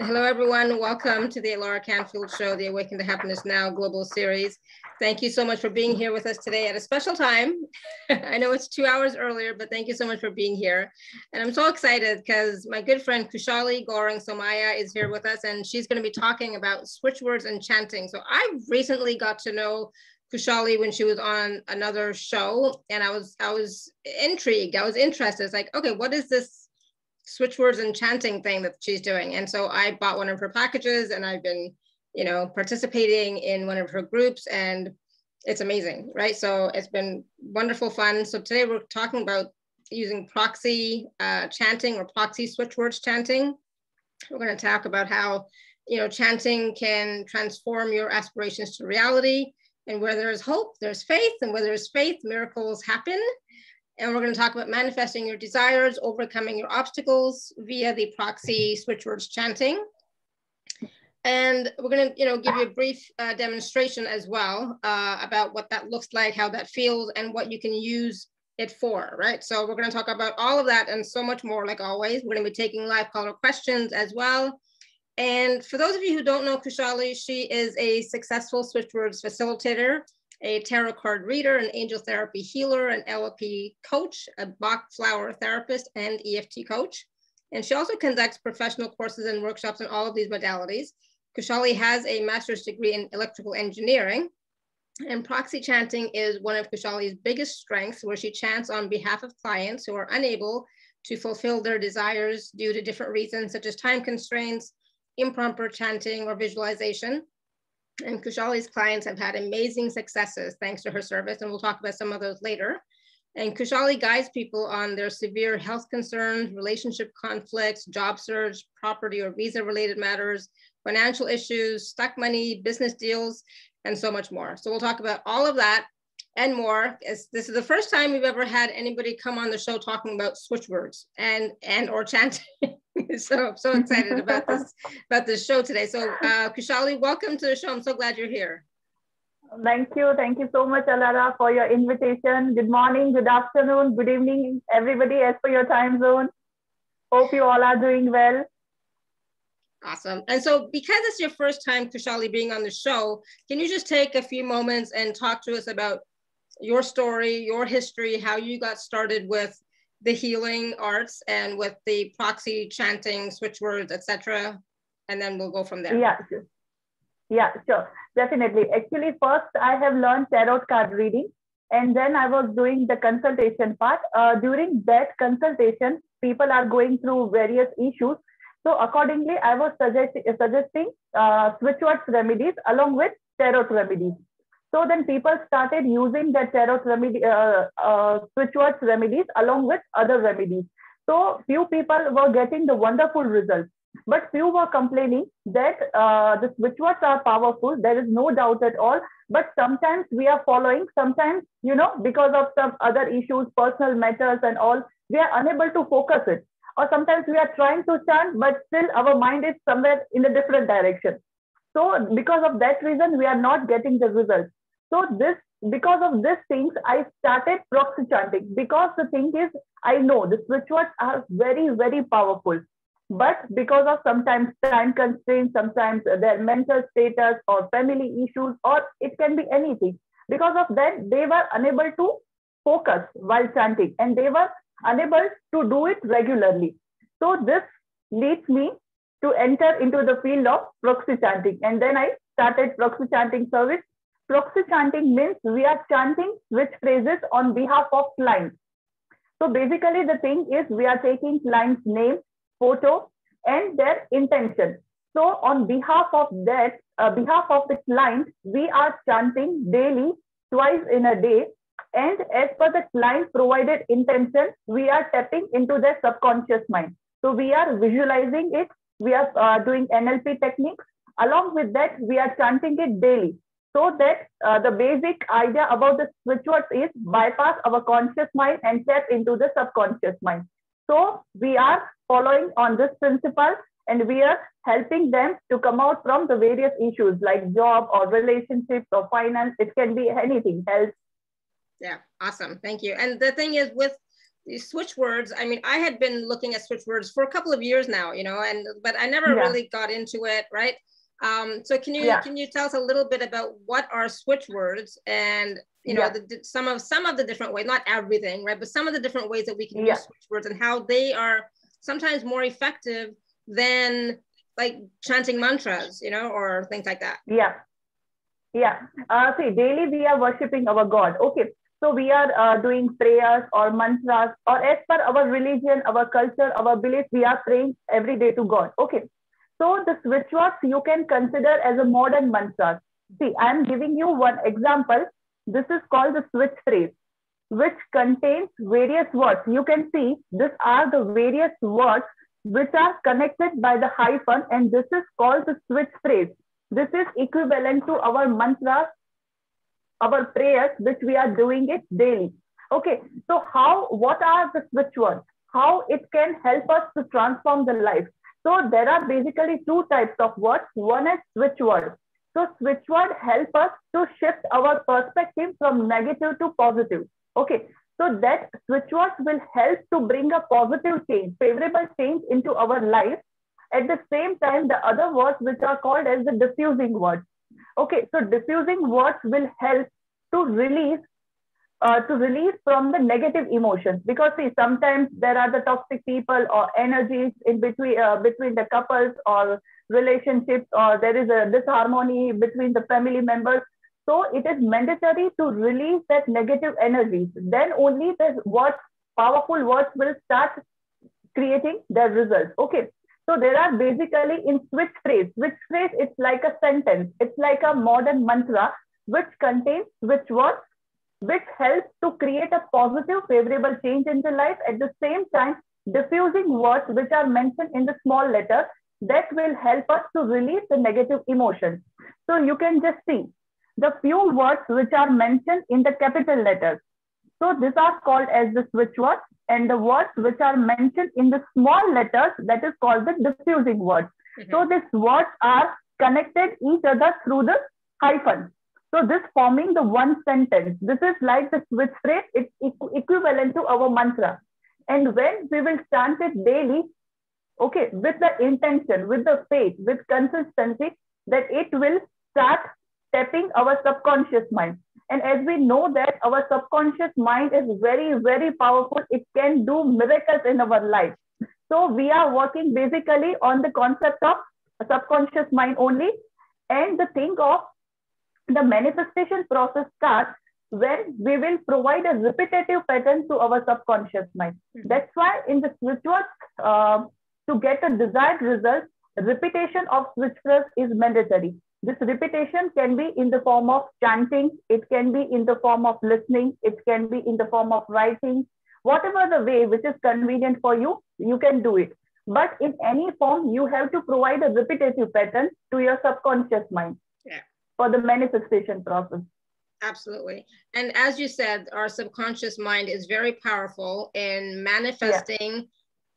Hello, everyone. Welcome to the Alara Canfield Show, the Awaken to Happiness Now Global Series. Thank you so much for being here with us today at a special time. I know it's two hours earlier, but thank you so much for being here. And I'm so excited because my good friend Khushali Gaurang Somaiya is here with us, and she's going to be talking about switch words and chanting. So I recently got to know Khushali when she was on another show, and I was I was intrigued. I was interested. It's like, okay, what is this switch words and chanting thing that she's doing. And so I bought one of her packages and I've been, you know, participating in one of her groups and it's amazing, right? So it's been wonderful fun. So today we're talking about using proxy uh, chanting or proxy switch words chanting. We're going to talk about how, you know, chanting can transform your aspirations to reality. And where there is hope, there's faith. And where there's faith, miracles happen. And we're going to talk about manifesting your desires, overcoming your obstacles via the proxy switch words chanting. And we're going to, you know, give you a brief uh, demonstration as well uh, about what that looks like, how that feels, and what you can use it for, right? So we're going to talk about all of that and so much more, like always. We're going to be taking live caller questions as well. And for those of you who don't know Khushali, she is a successful switch words facilitator a tarot card reader, an angel therapy healer, an NLP coach, a Bach flower therapist, and EFT coach. And she also conducts professional courses and workshops in all of these modalities. Khushali has a master's degree in electrical engineering. And proxy chanting is one of Khushali's biggest strengths, where she chants on behalf of clients who are unable to fulfill their desires due to different reasons, such as time constraints, improper chanting, or visualization. And Khushali's clients have had amazing successes thanks to her service, and we'll talk about some of those later. And Khushali guides people on their severe health concerns, relationship conflicts, job search, property or visa related matters, financial issues, stuck money, business deals, and so much more. So we'll talk about all of that and more. This is the first time we've ever had anybody come on the show talking about switch words and and or chanting. so I'm so excited about this about this show today. So uh, Khushali, welcome to the show. I'm so glad you're here. Thank you. Thank you so much, Alara, for your invitation. Good morning, good afternoon, good evening, everybody, as per your time zone. Hope you all are doing well. Awesome. And so because it's your first time, Khushali, being on the show, can you just take a few moments and talk to us about your story, your history, how you got started with the healing arts and with the proxy chanting, switch words, etc. And then we'll go from there. Yeah, sure. Yeah, sure. Definitely. Actually, first I have learned tarot card reading and then I was doing the consultation part. Uh, during that consultation, people are going through various issues. So accordingly, I was suggest suggesting uh, switch words remedies along with tarot remedies. So then people started using the tarot remedy, uh, uh, switch words remedies along with other remedies. So few people were getting the wonderful results, but few were complaining that uh, the switch words are powerful. There is no doubt at all. But sometimes we are following, sometimes, you know, because of some other issues, personal matters and all, we are unable to focus it. Or sometimes we are trying to chant, but still our mind is somewhere in a different direction. So because of that reason, we are not getting the results. So this, because of these things, I started proxy chanting because the thing is, I know the words are very, very powerful. But because of sometimes time constraints, sometimes their mental status or family issues, or it can be anything. Because of that, they were unable to focus while chanting and they were unable to do it regularly. So this leads me to enter into the field of proxy chanting. And then I started proxy chanting service Proxy chanting means we are chanting switch phrases on behalf of clients. So basically the thing is we are taking client's name, photo, and their intention. So on behalf of that, uh, behalf of the client, we are chanting daily, twice in a day. And as per the client provided intention, we are tapping into their subconscious mind. So we are visualizing it. We are uh, doing NLP techniques. Along with that, we are chanting it daily so that uh, the basic idea about the switch words is bypass our conscious mind and tap into the subconscious mind. So we are following on this principle and we are helping them to come out from the various issues like job or relationships or finance. It can be anything, health. Yeah, awesome. Thank you. And the thing is with these switch words i mean i had been looking at switch words for a couple of years now you know and but i never yeah. really got into it right um, so can you yeah. can you tell us a little bit about what are switch words and you know yeah. the, some of some of the different ways not everything right but some of the different ways that we can use switch words and how they are sometimes more effective than like chanting mantras you know or things like that yeah yeah uh, see daily we are worshiping our god okay so we are uh, doing prayers or mantras, or as per our religion, our culture, our belief, we are praying every day to God. Okay. So the switch words you can consider as a modern mantra. See, I am giving you one example. This is called the switch phrase, which contains various words. You can see these are the various words which are connected by the hyphen, and this is called the switch phrase. This is equivalent to our mantras our prayers, which we are doing it daily. Okay, so how, what are the switch words? How it can help us to transform the life. So there are basically two types of words. One is switch word. So switch word help us to shift our perspective from negative to positive. Okay, so that switch words will help to bring a positive change, favorable change into our life. At the same time, the other words which are called as the diffusing words. Okay, so diffusing words will help to release uh, to release from the negative emotions. Because see sometimes there are the toxic people or energies in between uh, between the couples or relationships or there is a disharmony between the family members. So it is mandatory to release that negative energies then only the words powerful words will start creating their results. Okay. So there are basically in switch phrase, switch phrase, it's like a sentence. It's like a modern mantra which contains switch words, which helps to create a positive, favorable change in the life. At the same time, diffusing words which are mentioned in the small letters that will help us to release the negative emotions. So you can just see the few words which are mentioned in the capital letters. So these are called as the switch words and the words which are mentioned in the small letters that is called the diffusing words. Mm -hmm. So these words are connected each other through the hyphen. So this forming the one sentence, this is like the switch phrase, it's equivalent to our mantra. And when we will chant it daily, okay, with the intention, with the faith, with consistency, that it will start tapping our subconscious mind. And as we know that our subconscious mind is very, very powerful, it can do miracles in our life. So we are working basically on the concept of a subconscious mind only. And the thing of the manifestation process starts when we will provide a repetitive pattern to our subconscious mind. Mm-hmm. That's why in the spiritual, uh, to get a desired result, repetition of spiritual is mandatory. This repetition can be in the form of chanting, it can be in the form of listening, it can be in the form of writing. Whatever the way which is convenient for you, you can do it. But in any form, you have to provide a repetitive pattern to your subconscious mind. For the manifestation process. Absolutely. And as you said, our subconscious mind is very powerful in manifesting yeah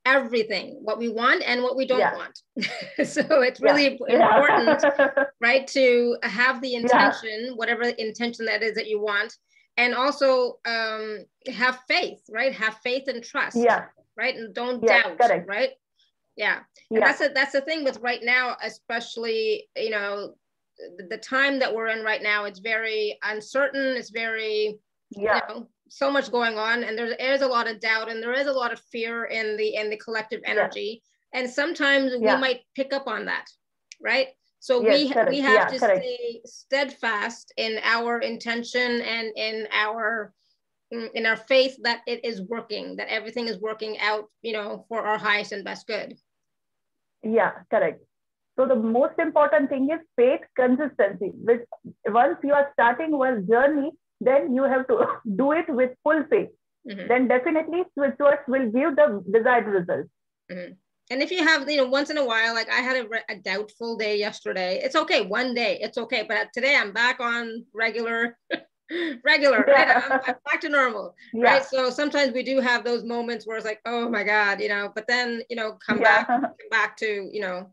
everything what we want and what we don't yeah. want so it's really yeah. important yeah. right to have the intention whatever intention that is that you want and also um, have faith right have faith and trust yeah right and don't doubt correct. right yeah, and that's a, that's the thing with right now especially you know the, time that we're in right now it's very uncertain it's very yeah. you know so much going on and there is a lot of doubt and there is a lot of fear in the in the collective energy yeah. and sometimes yeah. we might pick up on that right so yes, we correct. we have to correct. stay steadfast in our intention and in our mm, in our faith that it is working that everything is working out you know for our highest and best good yeah correct so the most important thing is faith consistency which once you are starting one journey then you have to do it with full faith. Mm-hmm. Then definitely switch words will give the desired results. Mm-hmm. And if you have, you know, once in a while, like I had a, a, doubtful day yesterday, it's okay. One day, it's okay. But today I'm back on regular, regular, yeah. right? I'm, I'm, back to normal, yeah. right? So sometimes we do have those moments where it's like, oh my God, you know, but then, you know, come yeah. back, come back to, you know,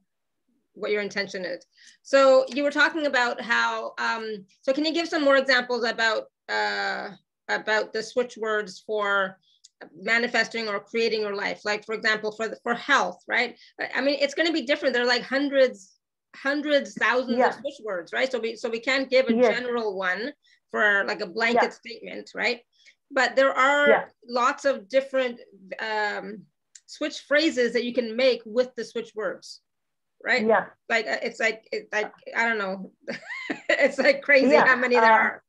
what your intention is. So you were talking about how, um, so can you give some more examples about uh, about the switch words for manifesting or creating your life like for example for the, for health right i mean it's going to be different there are like hundreds hundreds thousands yeah. of switch words right so we so we can't give a yes. general one for like a blanket yeah. statement right but there are yeah. lots of different um, switch phrases that you can make with the switch words right yeah like uh, it's like it's like i don't know it's like crazy how many there uh, are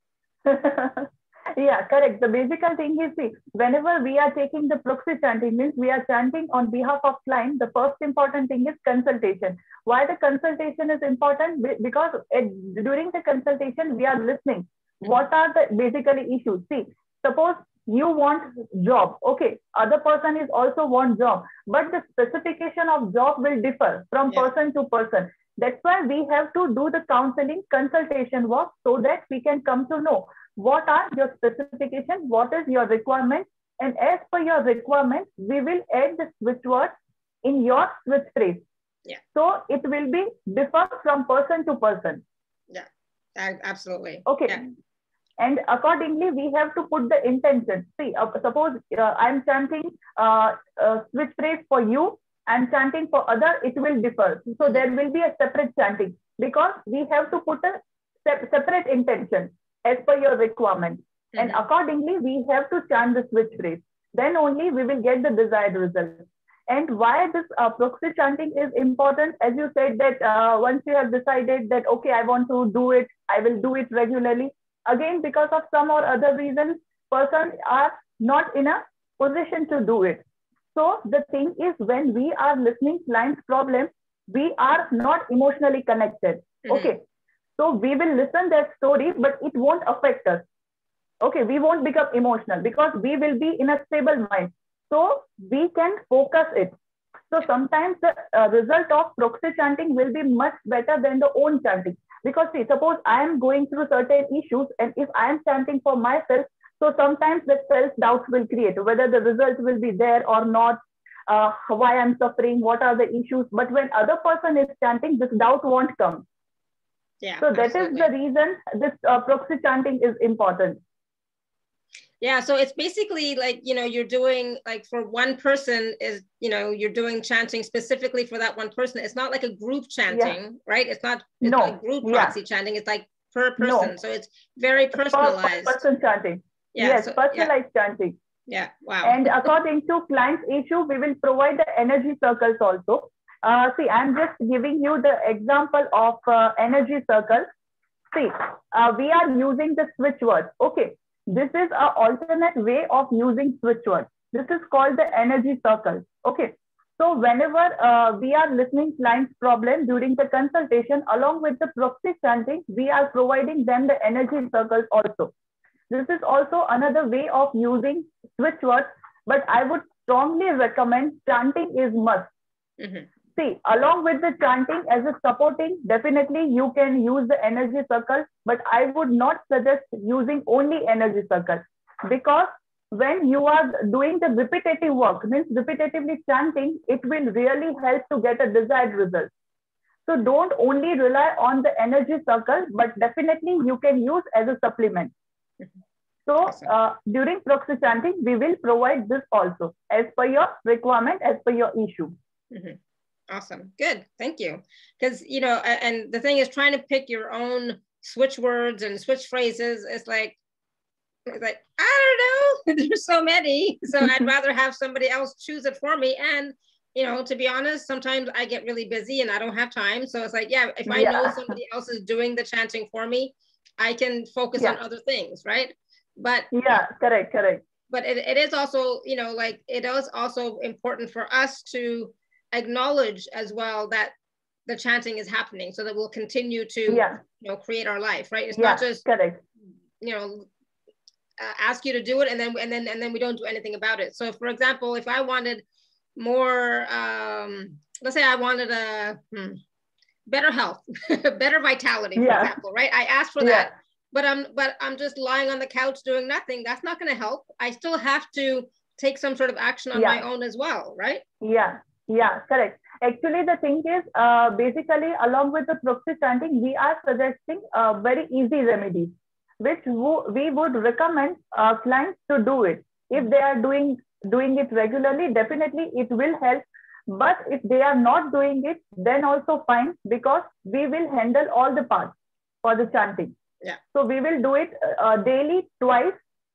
yeah, correct. The basic thing is, see, whenever we are taking the proxy chanting, means we are chanting on behalf of client. The first important thing is consultation. Why the consultation is important? Because it, during the consultation, we are listening. What are the basically issues? See, suppose you want job okay other person is also want job but the specification of job will differ from yeah. person to person that's why we have to do the counseling consultation work so that we can come to know what are your specifications, what is your requirement, and as per your requirement, we will add the switch word in your switch phrase. Yeah. So it will be differ from person to person. Yeah, absolutely. Okay. Yeah. And accordingly, we have to put the intention. See, uh, suppose uh, I'm chanting uh, switch phrase for you, I'm chanting for other, it will differ. So there will be a separate chanting because we have to put a separate intention as per your requirement. Mm-hmm. And accordingly, we have to chant the switch phrase. Then only we will get the desired result. And why this uh, proxy chanting is important, as you said that uh, once you have decided that, okay, I want to do it, I will do it regularly. Again, because of some or other reasons, persons are not in a position to do it. So the thing is when we are listening client's problem, we are not emotionally connected. Mm-hmm. Okay. So we will listen their story, but it won't affect us. Okay, we won't become emotional because we will be in a stable mind. So we can focus it. So sometimes the uh, result of proxy chanting will be much better than the own chanting. Because see, suppose I am going through certain issues and if I am chanting for myself, so sometimes the self-doubt will create whether the result will be there or not, uh, why I'm suffering, what are the issues. But when other person is chanting, this doubt won't come. Yeah. So that absolutely. is the reason this uh, proxy chanting is important. Yeah, so it's basically like, you know, you're doing like for one person is, you know, you're doing chanting specifically for that one person. It's not like a group chanting, yeah. right? It's not it's no. like group proxy yeah. chanting. It's like per person. No. So it's very personalized. Per person chanting. Yeah, yes, so, personalized yeah. chanting. Yeah, wow. And according to client's issue, we will provide the energy circles also. Uh, see, I'm just giving you the example of uh, energy circle. See, uh, we are using the switch word. Okay, this is an alternate way of using switch word. This is called the energy circle. Okay, so whenever uh, we are listening client's problem during the consultation, along with the proxy chanting, we are providing them the energy circles also. This is also another way of using switch words, but I would strongly recommend chanting is must. Mm -hmm. See, along with the chanting as a supporting, definitely you can use the energy circle, but I would not suggest using only energy circle because when you are doing the repetitive work, means repetitively chanting, it will really help to get a desired result. So don't only rely on the energy circle, but definitely you can use as a supplement. So uh, during proxy chanting, we will provide this also as per your requirement, as per your issue. Mm-hmm. Awesome. Good. Thank you. Because, you know, and the thing is trying to pick your own switch words and switch phrases. It's like, it's like, I don't know. There's so many. So I'd rather have somebody else choose it for me. And, you know, to be honest, sometimes I get really busy and I don't have time. So it's like, yeah, if I yeah. know somebody else is doing the chanting for me, I can focus yeah. on other things, right? But yeah, correct, correct. But it, it is also, you know, like it is also important for us to acknowledge as well that the chanting is happening so that we'll continue to yeah. you know create our life right? It's yeah, not just correct. you know uh, ask you to do it and then and then and then we don't do anything about it. So for example if i wanted more um let's say i wanted a hmm, better health better vitality for yeah. example right? I asked for that but i'm but i'm just lying on the couch doing nothing. That's not going to help. I still have to take some sort of action on my own as well right? Yeah yeah, correct. Actually, the thing is, uh, basically, along with the proxy chanting, we are suggesting a very easy remedy, which we would recommend uh, clients to do it. If they are doing doing it regularly, definitely it will help. But if they are not doing it, then also fine because we will handle all the parts for the chanting. Yeah. So we will do it uh, daily, twice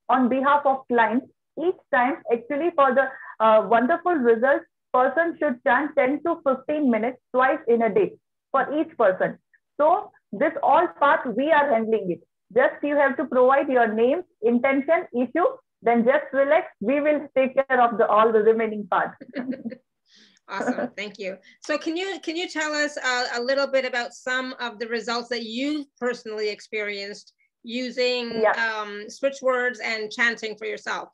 on behalf of clients. Each time, actually, for the uh, wonderful results, person should chant 10 to 15 minutes twice in a day for each person. So this all part we are handling it. Just you have to provide your name, intention, issue, then just relax. We will take care of the all the remaining parts. awesome, thank you. So can you can you tell us uh, a little bit about some of the results that you personally experienced using yeah. um, switch words and chanting for yourself?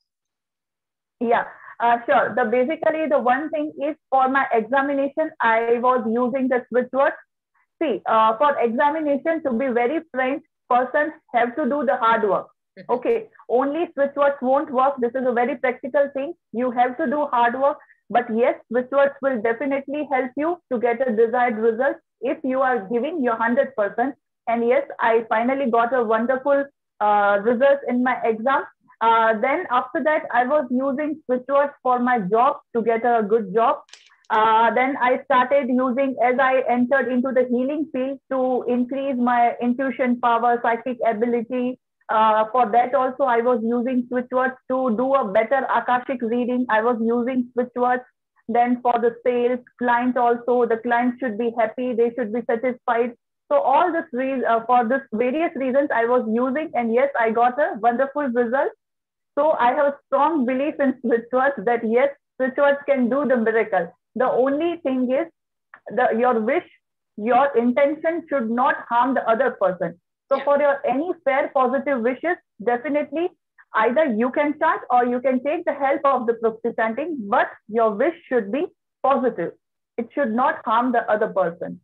Yeah, uh, sure. The basically the one thing is for my examination, I was using the switch words. See, uh, for examination, to be very frank, persons have to do the hard work. Mm-hmm. Okay, only switch words won't work. This is a very practical thing. You have to do hard work. But yes, switch words will definitely help you to get a desired result if you are giving your 100%. And yes, I finally got a wonderful uh, result in my exam. Uh, then after that, I was using switch words for my job to get a good job. Uh, then I started using as I entered into the healing field to increase my intuition power, psychic ability. Uh, for that also, I was using Switchwords to do a better Akashic reading. I was using Switchwords. Then for the sales client also, the client should be happy. They should be satisfied. So all this re- uh, for this various reasons I was using, and yes, I got a wonderful result. So I have a strong belief in words that yes, words can do the miracle. The only thing is the your wish, your intention should not harm the other person. So yeah. for your any fair positive wishes, definitely either you can chant or you can take the help of the proxy chanting, but your wish should be positive. It should not harm the other person.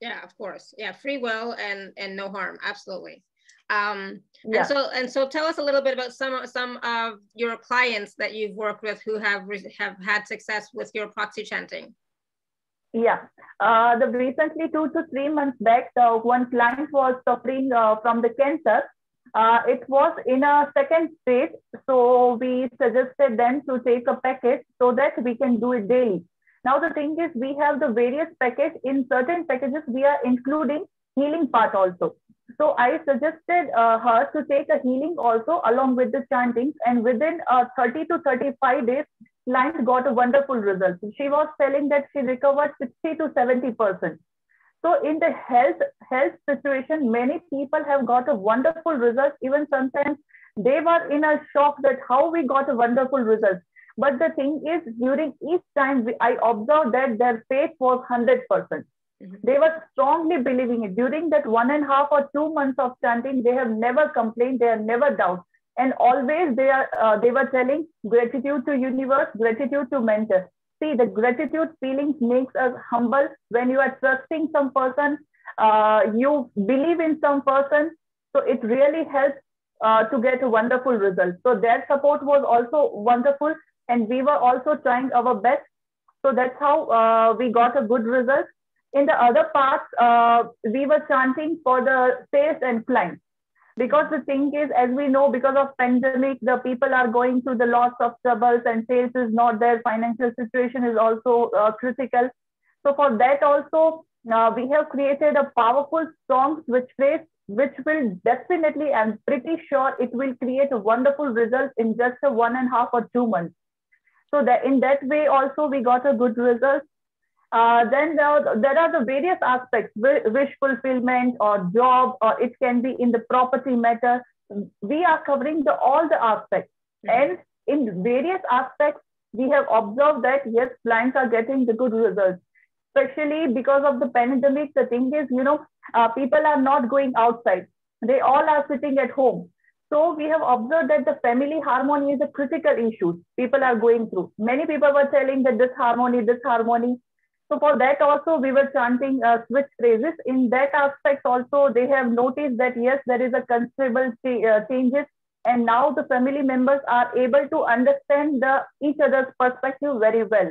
Yeah, of course. Yeah, free will and and no harm. Absolutely. Um, yeah. And so, and so, tell us a little bit about some some of your clients that you've worked with who have have had success with your proxy chanting. Yeah, uh, the recently two to three months back, the one client was suffering uh, from the cancer. Uh, it was in a second stage, so we suggested them to take a package so that we can do it daily. Now the thing is, we have the various package. In certain packages, we are including healing part also. So I suggested uh, her to take a healing also along with the chantings and within uh, 30 to 35 days, client got a wonderful result. She was telling that she recovered 60 to 70%. So in the health health situation, many people have got a wonderful result. Even sometimes they were in a shock that how we got a wonderful result. But the thing is, during each time we, I observed that their faith was 100%. Mm-hmm. They were strongly believing it. During that one and a half or two months of chanting, they have never complained, they have never doubt. And always they are uh, they were telling gratitude to universe, gratitude to mentor. See, the gratitude feelings makes us humble when you are trusting some person, uh, you believe in some person. So it really helps uh, to get a wonderful result. So their support was also wonderful, and we were also trying our best. So that's how uh, we got a good result. In the other parts, uh, we were chanting for the sales and clients. Because the thing is, as we know, because of pandemic, the people are going through the lots of troubles and sales is not there. Financial situation is also uh, critical. So for that also, uh, we have created a powerful strong switch phrase, which will definitely, I'm pretty sure it will create a wonderful result in just a one and a half or two months. So that in that way also we got a good result. Uh, then there, there are the various aspects, wish fulfillment or job, or it can be in the property matter. We are covering the, all the aspects. Mm-hmm. And in various aspects, we have observed that yes, clients are getting the good results. Especially because of the pandemic, the thing is, you know, uh, people are not going outside. They all are sitting at home. So we have observed that the family harmony is a critical issue people are going through. Many people were telling that this harmony, this harmony, so for that also we were chanting uh, switch phrases. In that aspect also they have noticed that yes, there is a considerable ch- uh, changes and now the family members are able to understand the each other's perspective very well.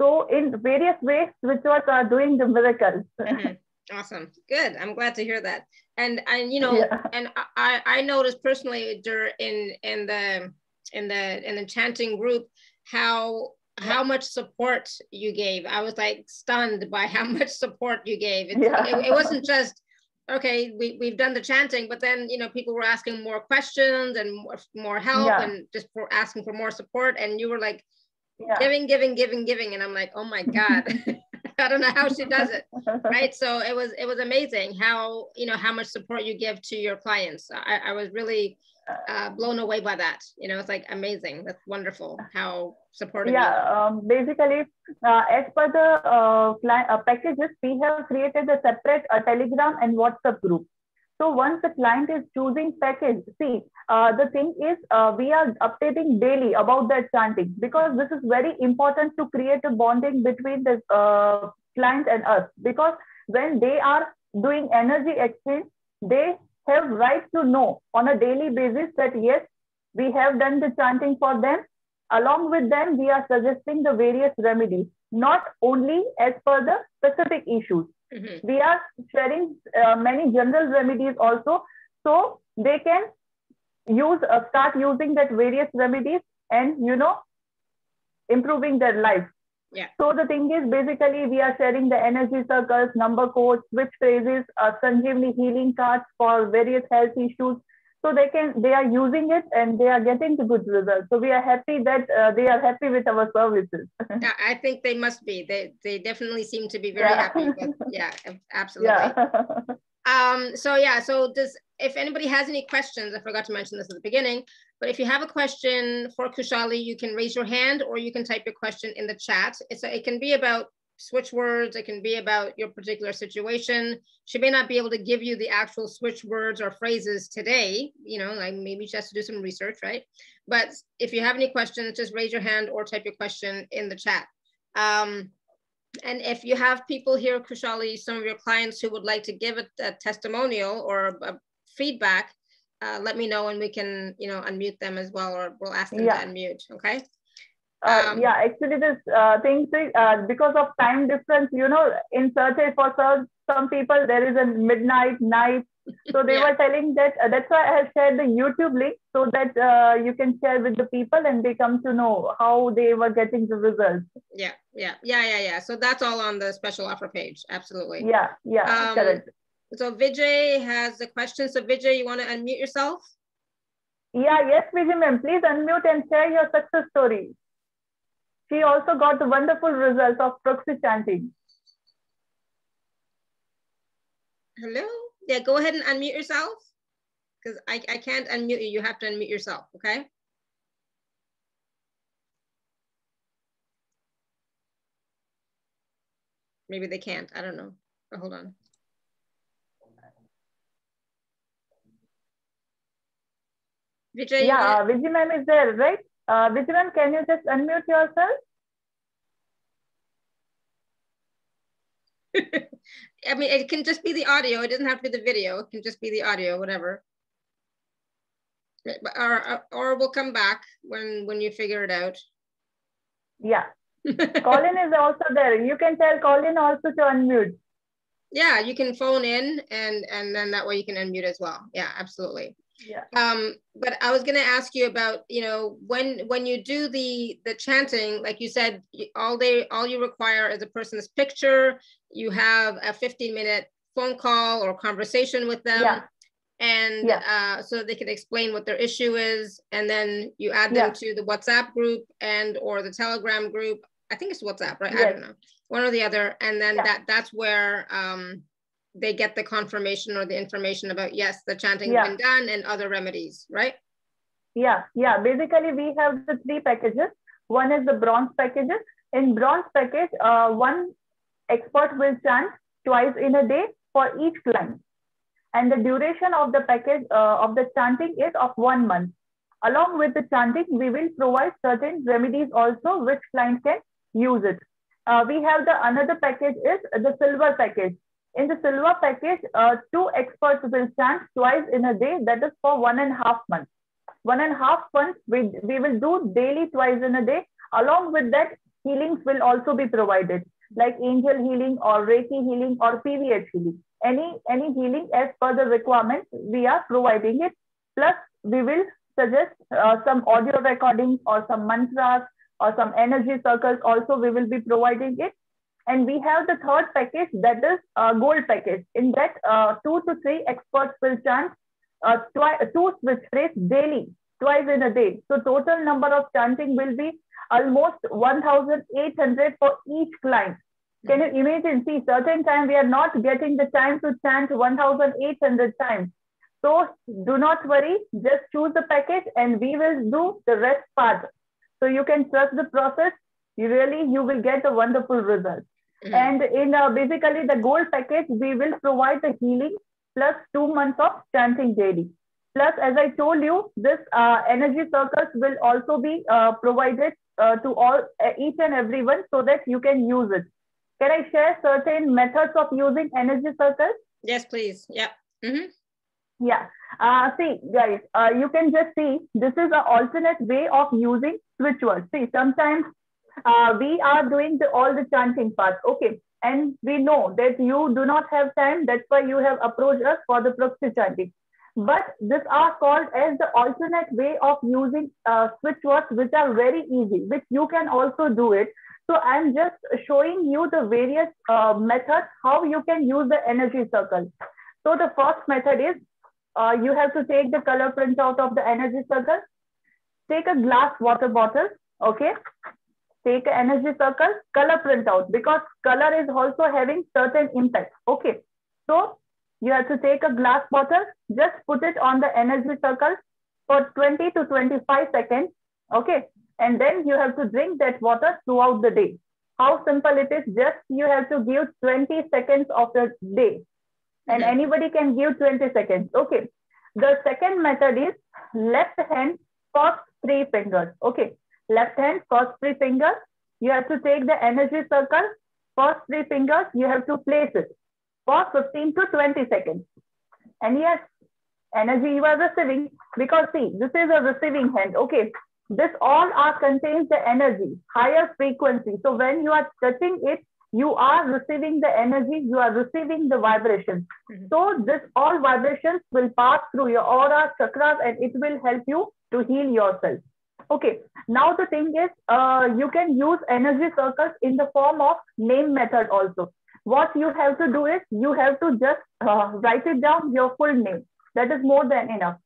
So in various ways, switch words are doing the miracles. Mm-hmm. Awesome, good. I'm glad to hear that. And and you know, yeah. and I I noticed personally during in in the in the in the chanting group how how much support you gave. I was like stunned by how much support you gave. Yeah. It, it, wasn't just okay. We we've done the chanting, but then you know people were asking more questions and more, more help yeah. and just for asking for more support. And you were like yeah. giving, giving, giving, giving, and I'm like, oh my god. I don't know how she does it, right? So it was it was amazing how you know how much support you give to your clients. I, I was really uh, blown away by that. You know, it's like amazing. That's wonderful how supportive. Yeah, um, basically, uh, as per the uh, client, uh, packages, we have created a separate uh, Telegram and WhatsApp group. So once the client is choosing package, see, uh, the thing is uh, we are updating daily about that chanting because this is very important to create a bonding between the uh, client and us because when they are doing energy exchange, they have right to know on a daily basis that yes, we have done the chanting for them. Along with them, we are suggesting the various remedies, not only as per the specific issues Mm-hmm. We are sharing uh, many general remedies also, so they can use uh, start using that various remedies and you know improving their life. Yeah. So the thing is, basically, we are sharing the energy circles, number codes, switch phrases, uh, Sanjeevani healing cards for various health issues, so they can they are using it and they are getting the good results so we are happy that uh, they are happy with our services yeah, i think they must be they they definitely seem to be very yeah. happy with, yeah absolutely yeah. um so yeah so does if anybody has any questions i forgot to mention this at the beginning but if you have a question for khushali you can raise your hand or you can type your question in the chat it's a, it can be about switch words. It can be about your particular situation. She may not be able to give you the actual switch words or phrases today, you know, like maybe she has to do some research, right? But if you have any questions, just raise your hand or type your question in the chat. Um, and if you have people here, Khushali, some of your clients who would like to give a, a testimonial or a, a feedback, uh, let me know and we can, you know, unmute them as well, or we'll ask them yeah. to unmute, okay? Uh, um, yeah, actually, this uh, thing uh, because of time difference, you know, in search for some, some people there is a midnight night. So they yeah. were telling that uh, that's why I have shared the YouTube link so that uh, you can share with the people and they come to know how they were getting the results. Yeah, yeah, yeah, yeah, yeah. So that's all on the special offer page. Absolutely. Yeah, yeah, um, correct. So Vijay has a question. So Vijay, you want to unmute yourself? Yeah, yes, Vijay ma'am. Please unmute and share your success story. She also got the wonderful results of proxy chanting. Hello? Yeah, go ahead and unmute yourself because I, I can't unmute you. You have to unmute yourself, okay? Maybe they can't. I don't know. Oh, hold on. Vijay, yeah, Vijay ma'am is there, right? Uh, Vijayan, can you just unmute yourself? I mean, it can just be the audio. It doesn't have to be the video. It can just be the audio, whatever. Or, or we'll come back when, when you figure it out. Yeah. Colin is also there. You can tell Colin also to unmute. Yeah, you can phone in and, and then that way you can unmute as well. Yeah, absolutely yeah um but i was going to ask you about you know when when you do the the chanting like you said all they all you require is a person's picture you have a 15 minute phone call or conversation with them yeah. and yeah. Uh, so they can explain what their issue is and then you add them yeah. to the whatsapp group and or the telegram group i think it's whatsapp right yes. i don't know one or the other and then that that's where um they get the confirmation or the information about yes the chanting yeah. has been done and other remedies right? Yeah yeah. Basically we have the three packages. One is the bronze packages. In bronze package uh, one expert will chant twice in a day for each client and the duration of the package uh, of the chanting is of one month. Along with the chanting we will provide certain remedies also which client can use it. Uh, we have the another package is the silver package in the silver package, uh, two experts will chant twice in a day. That is for one and a half months. One and a half months, we, we will do daily twice in a day. Along with that, healings will also be provided, like angel healing or Reiki healing or PVH healing. Any, any healing as per the requirement, we are providing it. Plus, we will suggest uh, some audio recordings or some mantras or some energy circles also we will be providing it. And we have the third package that is uh, gold package. In that, uh, two to three experts will chant uh, two switch phrase daily, twice in a day. So total number of chanting will be almost 1,800 for each client. Can you imagine? See, certain time we are not getting the time to chant 1,800 times. So do not worry, just choose the package and we will do the rest part. So you can trust the process. You really, you will get a wonderful result. Mm-hmm. And in uh, basically the gold package, we will provide the healing plus two months of chanting daily. Plus, as I told you, this uh, energy circles will also be uh, provided uh, to all uh, each and everyone so that you can use it. Can I share certain methods of using energy circles? Yes, please. Yeah. Mm-hmm. Yeah. Uh, see, guys, uh, you can just see this is an alternate way of using switch words. See, sometimes uh, we are doing the, all the chanting part. Okay. And we know that you do not have time. That's why you have approached us for the proxy chanting. But these are called as the alternate way of using uh, switch words, which are very easy, which you can also do it. So I'm just showing you the various uh, methods, how you can use the energy circle. So the first method is uh, you have to take the color printout of the energy circle. Take a glass water bottle, okay? Take an energy circle, color printout because color is also having certain impact, okay? So you have to take a glass bottle, just put it on the energy circle for 20 to 25 seconds, okay? And then you have to drink that water throughout the day. How simple it is, just you have to give 20 seconds of the day and mm-hmm. anybody can give 20 seconds. Okay. The second method is left hand first three fingers. Okay. Left hand first three fingers. You have to take the energy circle. First three fingers, you have to place it for 15 to 20 seconds. And yes, energy you are receiving because see, this is a receiving hand. Okay. This all are contains the energy, higher frequency. So when you are touching it, you are receiving the energy, you are receiving the vibrations. Mm-hmm. So this all vibrations will pass through your aura, chakras, and it will help you to heal yourself. Okay, now the thing is, uh, you can use energy circles in the form of name method also. What you have to do is you have to just uh, write it down your full name. That is more than enough.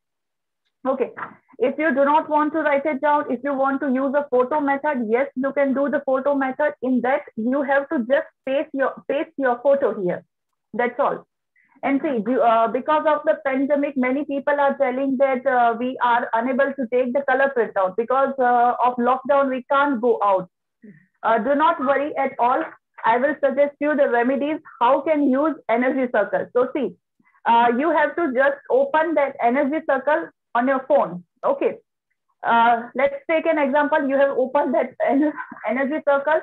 Okay, if you do not want to write it down, if you want to use a photo method, yes, you can do the photo method. In that, you have to just paste your paste your photo here. That's all. And see, uh, because of the pandemic, many people are telling that uh, we are unable to take the color printout because uh, of lockdown. We can't go out. Uh, do not worry at all. I will suggest you the remedies. How can use energy circle? So see, uh, you have to just open that energy circle on your phone Okay. Uh, let's take an example. You have opened that energy circle.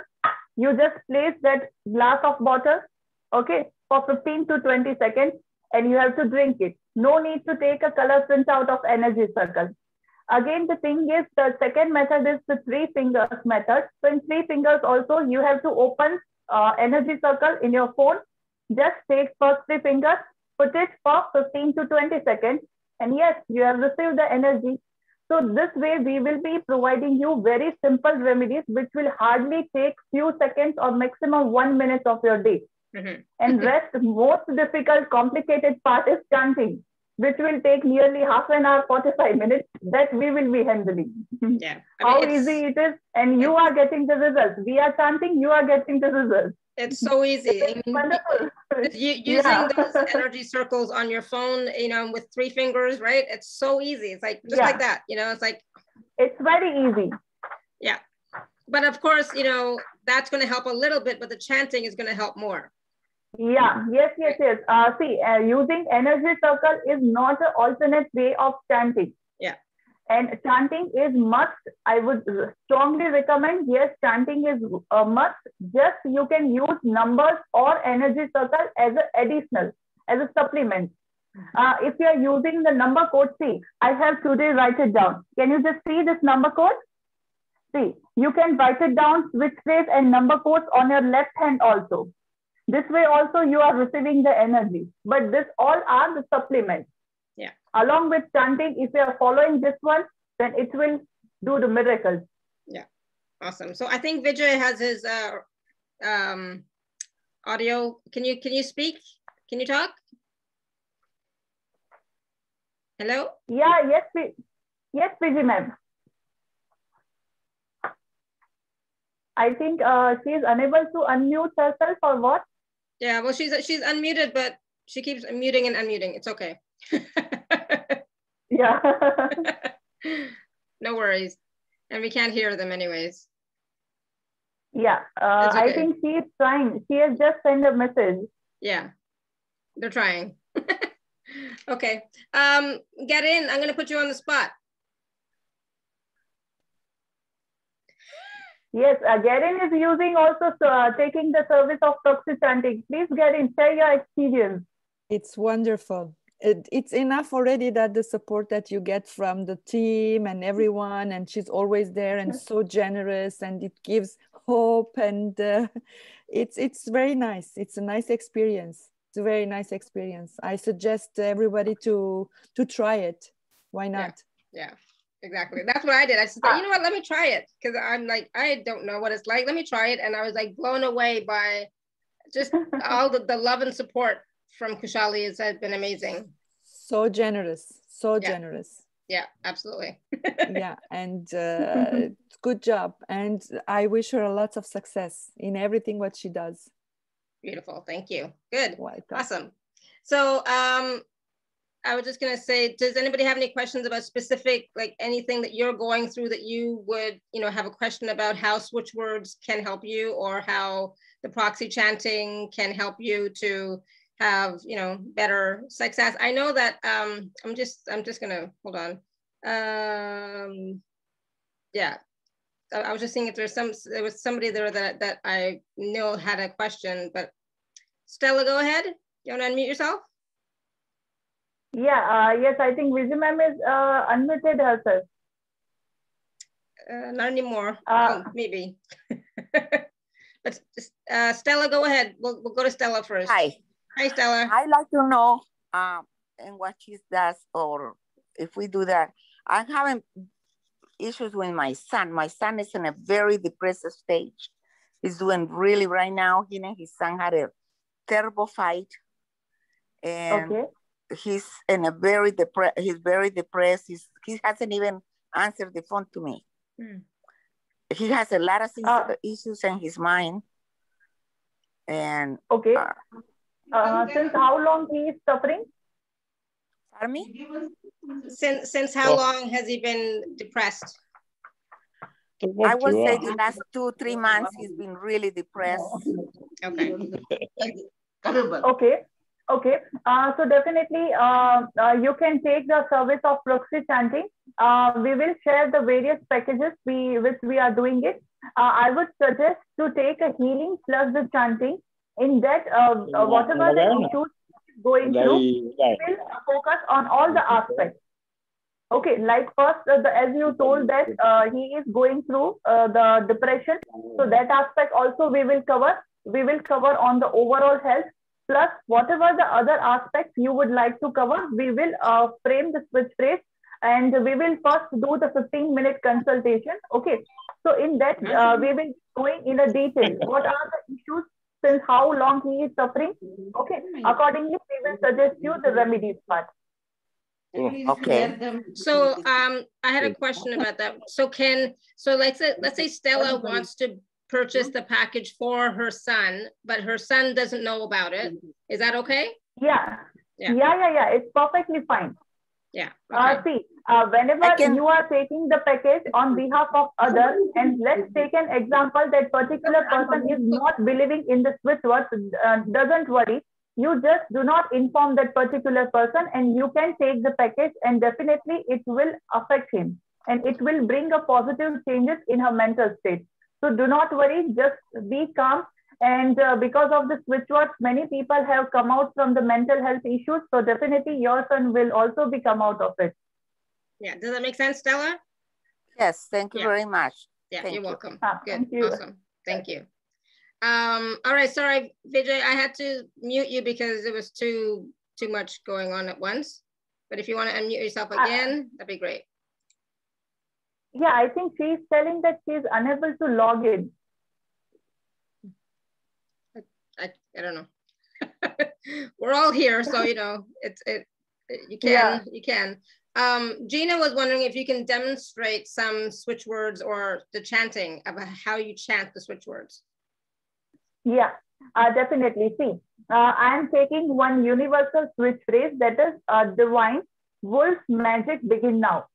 You just place that glass of water, okay, for 15 to 20 seconds, and you have to drink it. No need to take a color print out of energy circle. Again, the thing is, the second method is the three fingers method. So in three fingers also, you have to open uh, energy circle in your phone. Just take first three fingers, put it for 15 to 20 seconds, and yes, you have received the energy. So this way we will be providing you very simple remedies which will hardly take few seconds or maximum one minute of your day. Mm-hmm. And rest most difficult complicated part is chanting which will take nearly half an hour 45 minutes that we will be handling yeah I mean, how easy it is and you are getting the results we are chanting you are getting the results it's so easy. I mean, wonderful. using yeah. those energy circles on your phone, you know, with three fingers, right? It's so easy. It's like just yeah. like that, you know, it's like it's very easy. Yeah. But of course, you know, that's going to help a little bit, but the chanting is going to help more. Yeah, yes, yes, yes. Uh, see, uh, using energy circle is not an alternate way of chanting. Yeah. And chanting is must. I would strongly recommend, yes, chanting is a must. Just you can use numbers or energy circle as an additional, as a supplement. Uh, if you are using the number code, see, I have today write it down. Can you just see this number code? See, you can write it down, switch phrase and number codes on your left hand also. This way also you are receiving the energy, but this all are the supplements. Yeah. Along with chanting, if you are following this one, then it will do the miracles. Yeah, awesome. So I think Vijay has his uh, um, audio. Can you can you speak? Can you talk? Hello? Yeah, yes, yes, Vijay ma'am. I think uh, she is unable to unmute herself or what? Yeah, well, she's she's unmuted, but she keeps muting and unmuting. It's okay. yeah. no worries. And we can't hear them anyways. Yeah, uh, okay. I think she is trying. She has just sent a message. Yeah, they're trying. okay, um, get in. I'm going to put you on the spot. Yes, uh, Garin is using also uh, taking the service of proxy chanting. Please, Garin, share your experience. It's wonderful. It, it's enough already that the support that you get from the team and everyone, and she's always there and so generous, and it gives hope, and uh, it's it's very nice. It's a nice experience. It's a very nice experience. I suggest everybody to to try it. Why not? yeah. yeah exactly. That's what I did. I said, you know what, let me try it. Cause I'm like, I don't know what it's like. Let me try it. And I was like blown away by just all the, the love and support from Khushali has been amazing. So generous, so yeah. generous. Yeah, absolutely. yeah, and uh, good job. And I wish her lots of success in everything what she does. Beautiful. Thank you. Good. Welcome. Awesome. So um, I was just gonna say, does anybody have any questions about specific, like anything that you're going through that you would, you know, have a question about how switch words can help you or how the proxy chanting can help you to have, you know, better success? I know that, um, I'm just, I'm just gonna, hold on. Um, yeah, I was just seeing if there's some, there was somebody there that, that I know had a question, but Stella, go ahead. You wanna unmute yourself? Yeah, uh, yes, I think Vijay ma'am is uh, unmuted herself. Uh, not anymore. Uh, oh, maybe. but uh, Stella, go ahead. We'll, we'll go to Stella first. Hi. Hi, Stella. i like to know um, and what she does or if we do that. I'm having issues with my son. My son is in a very depressive stage. He's doing really right now. He and his son had a terrible fight. And okay he's in a very depressed, he's very depressed. He's, he hasn't even answered the phone to me. Mm. He has a lot of uh, issues in his mind. And okay. Uh, uh, since how long he is suffering? Pardon me? Since since how oh. long has he been depressed? I would say the last two, three months he's been really depressed. Okay. okay. Okay, uh, so definitely uh, uh, you can take the service of proxy chanting. Uh, we will share the various packages we which we are doing it. Uh, I would suggest to take a healing plus the chanting. In that, uh, whatever the issues going through, we will focus on all the aspects. Okay, like first, the, as you told that he is going through the depression, so that aspect also we will cover. We will cover on the overall health plus whatever the other aspects you would like to cover, we will uh, frame the switch phrase and we will first do the 15 minute consultation. Okay. So in that, uh, we will going in a detail. What are the issues since how long he is suffering? Okay. Accordingly, we will suggest you the remedies part. Okay. So um, I had a question about that. So can so let's say let's say Stella wants to purchase the package for her son, but her son doesn't know about it. Is that okay? Yeah. Yeah, yeah, yeah. yeah. It's perfectly fine. Yeah. Uh, okay. Uh, see, uh, whenever can... you are taking the package on behalf of others, and let's take an example that particular person is not believing in the switch words, uh, doesn't worry. You just do not inform that particular person, and you can take the package, and definitely it will affect him, and it will bring a positive changes in her mental state. So do not worry, just be calm. And uh, because of the switch words, many people have come out from the mental health issues. So definitely your son will also be come out of it. Yeah, does that make sense, Stella? Yes, thank you yeah. very much. Yeah, thank you're you. welcome. Ah, Good, you. awesome. Thank you. Um, all right, sorry, Vijay, I had to mute you because it was too too much going on at once. But if you want to unmute yourself ah. again, that'd be great. Yeah, I think she's telling that she's unable to log in. I, I don't know. We're all here, so you know, it's it. You can yeah. you can. Um, Gina was wondering if you can demonstrate some switch words or the chanting about how you chant the switch words. Yeah, uh, definitely. See, uh, I am taking one universal switch phrase that is uh, divine wolf magic begin now.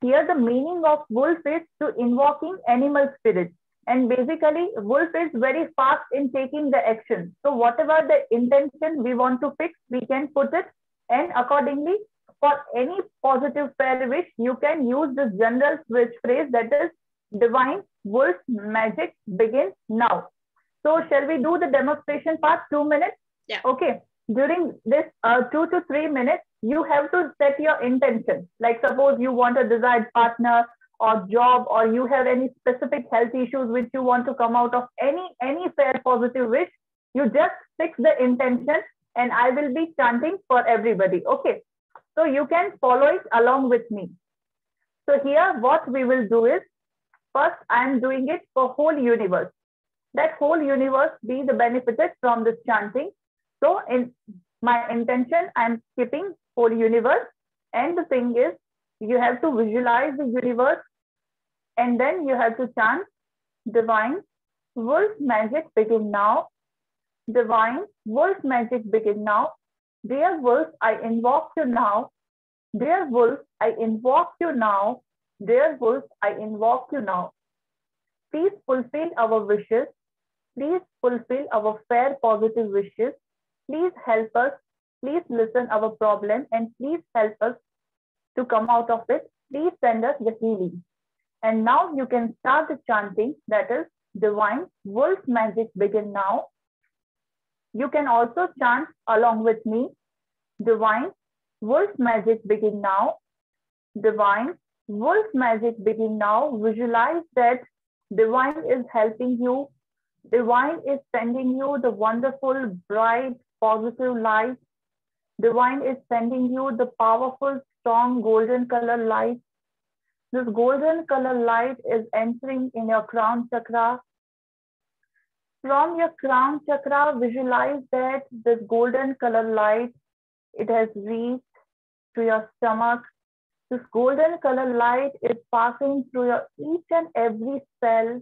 Here the meaning of wolf is to invoking animal spirit. And basically wolf is very fast in taking the action. So whatever the intention we want to fix, we can put it and accordingly for any positive fair wish, you can use this general switch phrase that is divine wolf magic begin now. So shall we do the demonstration part, two minutes? Yeah. Okay. During this uh, two to three minutes, you have to set your intention. Like suppose you want a desired partner or job, or you have any specific health issues which you want to come out of any, any fair positive wish, you just fix the intention and I will be chanting for everybody. Okay. So you can follow it along with me. So here what we will do is, first I'm doing it for whole universe. That whole universe be the benefited from this chanting. So in my intention, I'm skipping whole universe. And the thing is, you have to visualize the universe and then you have to chant divine wolf magic begin now. Divine wolf magic begin now. Dear wolf, I invoke you now. Dear wolf, I invoke you now. Dear wolf, I invoke you now. Please fulfill our wishes. Please fulfill our fair positive wishes. Please help us. Please listen our problem and please help us to come out of it. Please send us the healing. And now you can start the chanting that is divine wolf magic begin now. You can also chant along with me. Divine wolf magic begin now. Divine wolf magic begin now. Visualize that divine is helping you. Divine is sending you the wonderful, bright, positive light. Divine is sending you the powerful, strong golden color light. This golden color light is entering in your crown chakra from your crown chakra, visualize that this golden color light, it has reached to your stomach. This golden color light is passing through your each and every cell.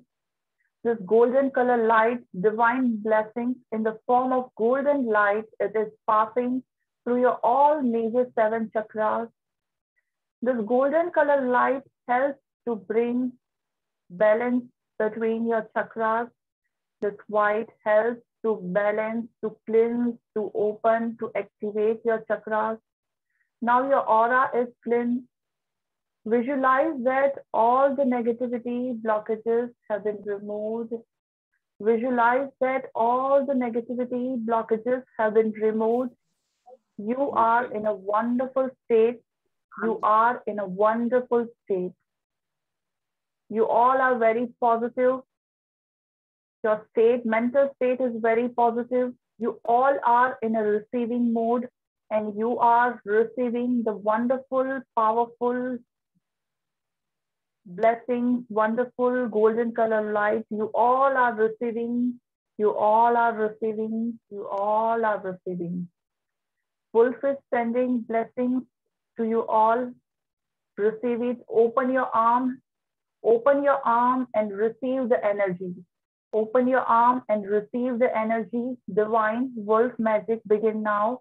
This golden color light, divine blessings in the form of golden light, it is passing through your all major seven chakras. This golden color light helps to bring balance between your chakras this white helps to balance, to cleanse, to open, to activate your chakras. Now your aura is cleansed. Visualize that all the negativity blockages have been removed. Visualize that all the negativity blockages have been removed. You are in a wonderful state. You are in a wonderful state. You all are very positive your state, mental state is very positive. You all are in a receiving mode and you are receiving the wonderful, powerful blessings, wonderful golden color light. You all are receiving, you all are receiving, you all are receiving. Wolf is sending blessings to you all. Receive it. Open your arm. Open your arm and receive the energy. Open your arm and receive the energy. Divine wolf magic begin now.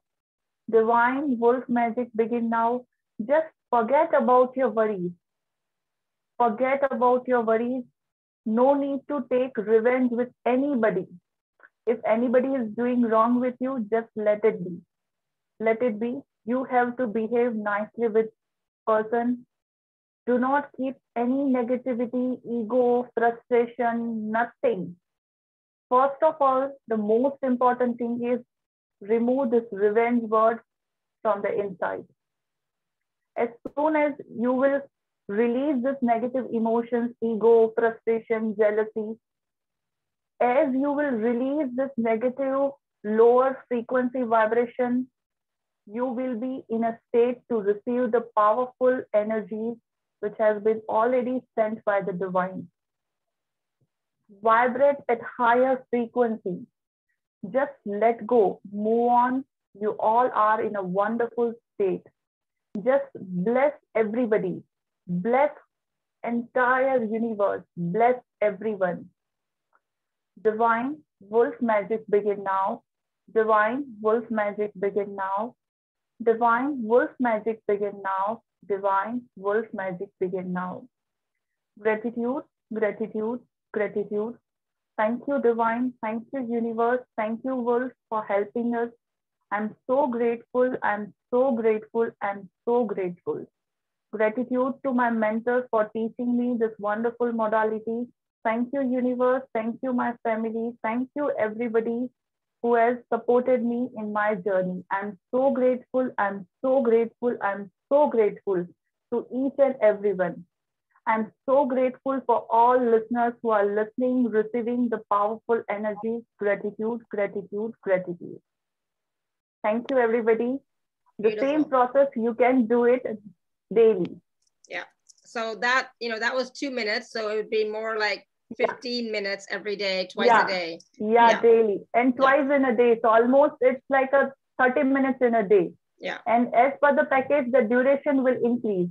Divine wolf magic begin now. Just forget about your worries. Forget about your worries. No need to take revenge with anybody. If anybody is doing wrong with you, just let it be. Let it be. You have to behave nicely with person do not keep any negativity, ego, frustration, nothing. First of all, the most important thing is remove this revenge word from the inside. As soon as you will release this negative emotions, ego, frustration, jealousy, as you will release this negative lower frequency vibration, you will be in a state to receive the powerful energies which has been already sent by the divine. Vibrate at higher frequency. Just let go, move on. You all are in a wonderful state. Just bless everybody. Bless entire universe. Bless everyone. Divine wolf magic begin now. Divine wolf magic begin now. Divine wolf magic begin now. Divine wolf magic begin now. Gratitude, gratitude, gratitude. Thank you, Divine. Thank you, Universe. Thank you, Wolf, for helping us. I'm so grateful. I'm so grateful. I'm so grateful. Gratitude to my mentors for teaching me this wonderful modality. Thank you, Universe. Thank you, my family. Thank you, everybody who has supported me in my journey. I'm so grateful. I'm so grateful. I'm so grateful to each and everyone. I'm so grateful for all listeners who are listening, receiving the powerful energy. Gratitude, gratitude, gratitude. Thank you, everybody. The Beautiful. same process, you can do it daily. Yeah. So that, you know, that was two minutes. So it would be more like 15 minutes every day, twice Yeah. a day. Yeah, Yeah. daily and twice in a day. So almost it's like a 30 minutes in a day. Yeah. And as per the package, the duration will increase.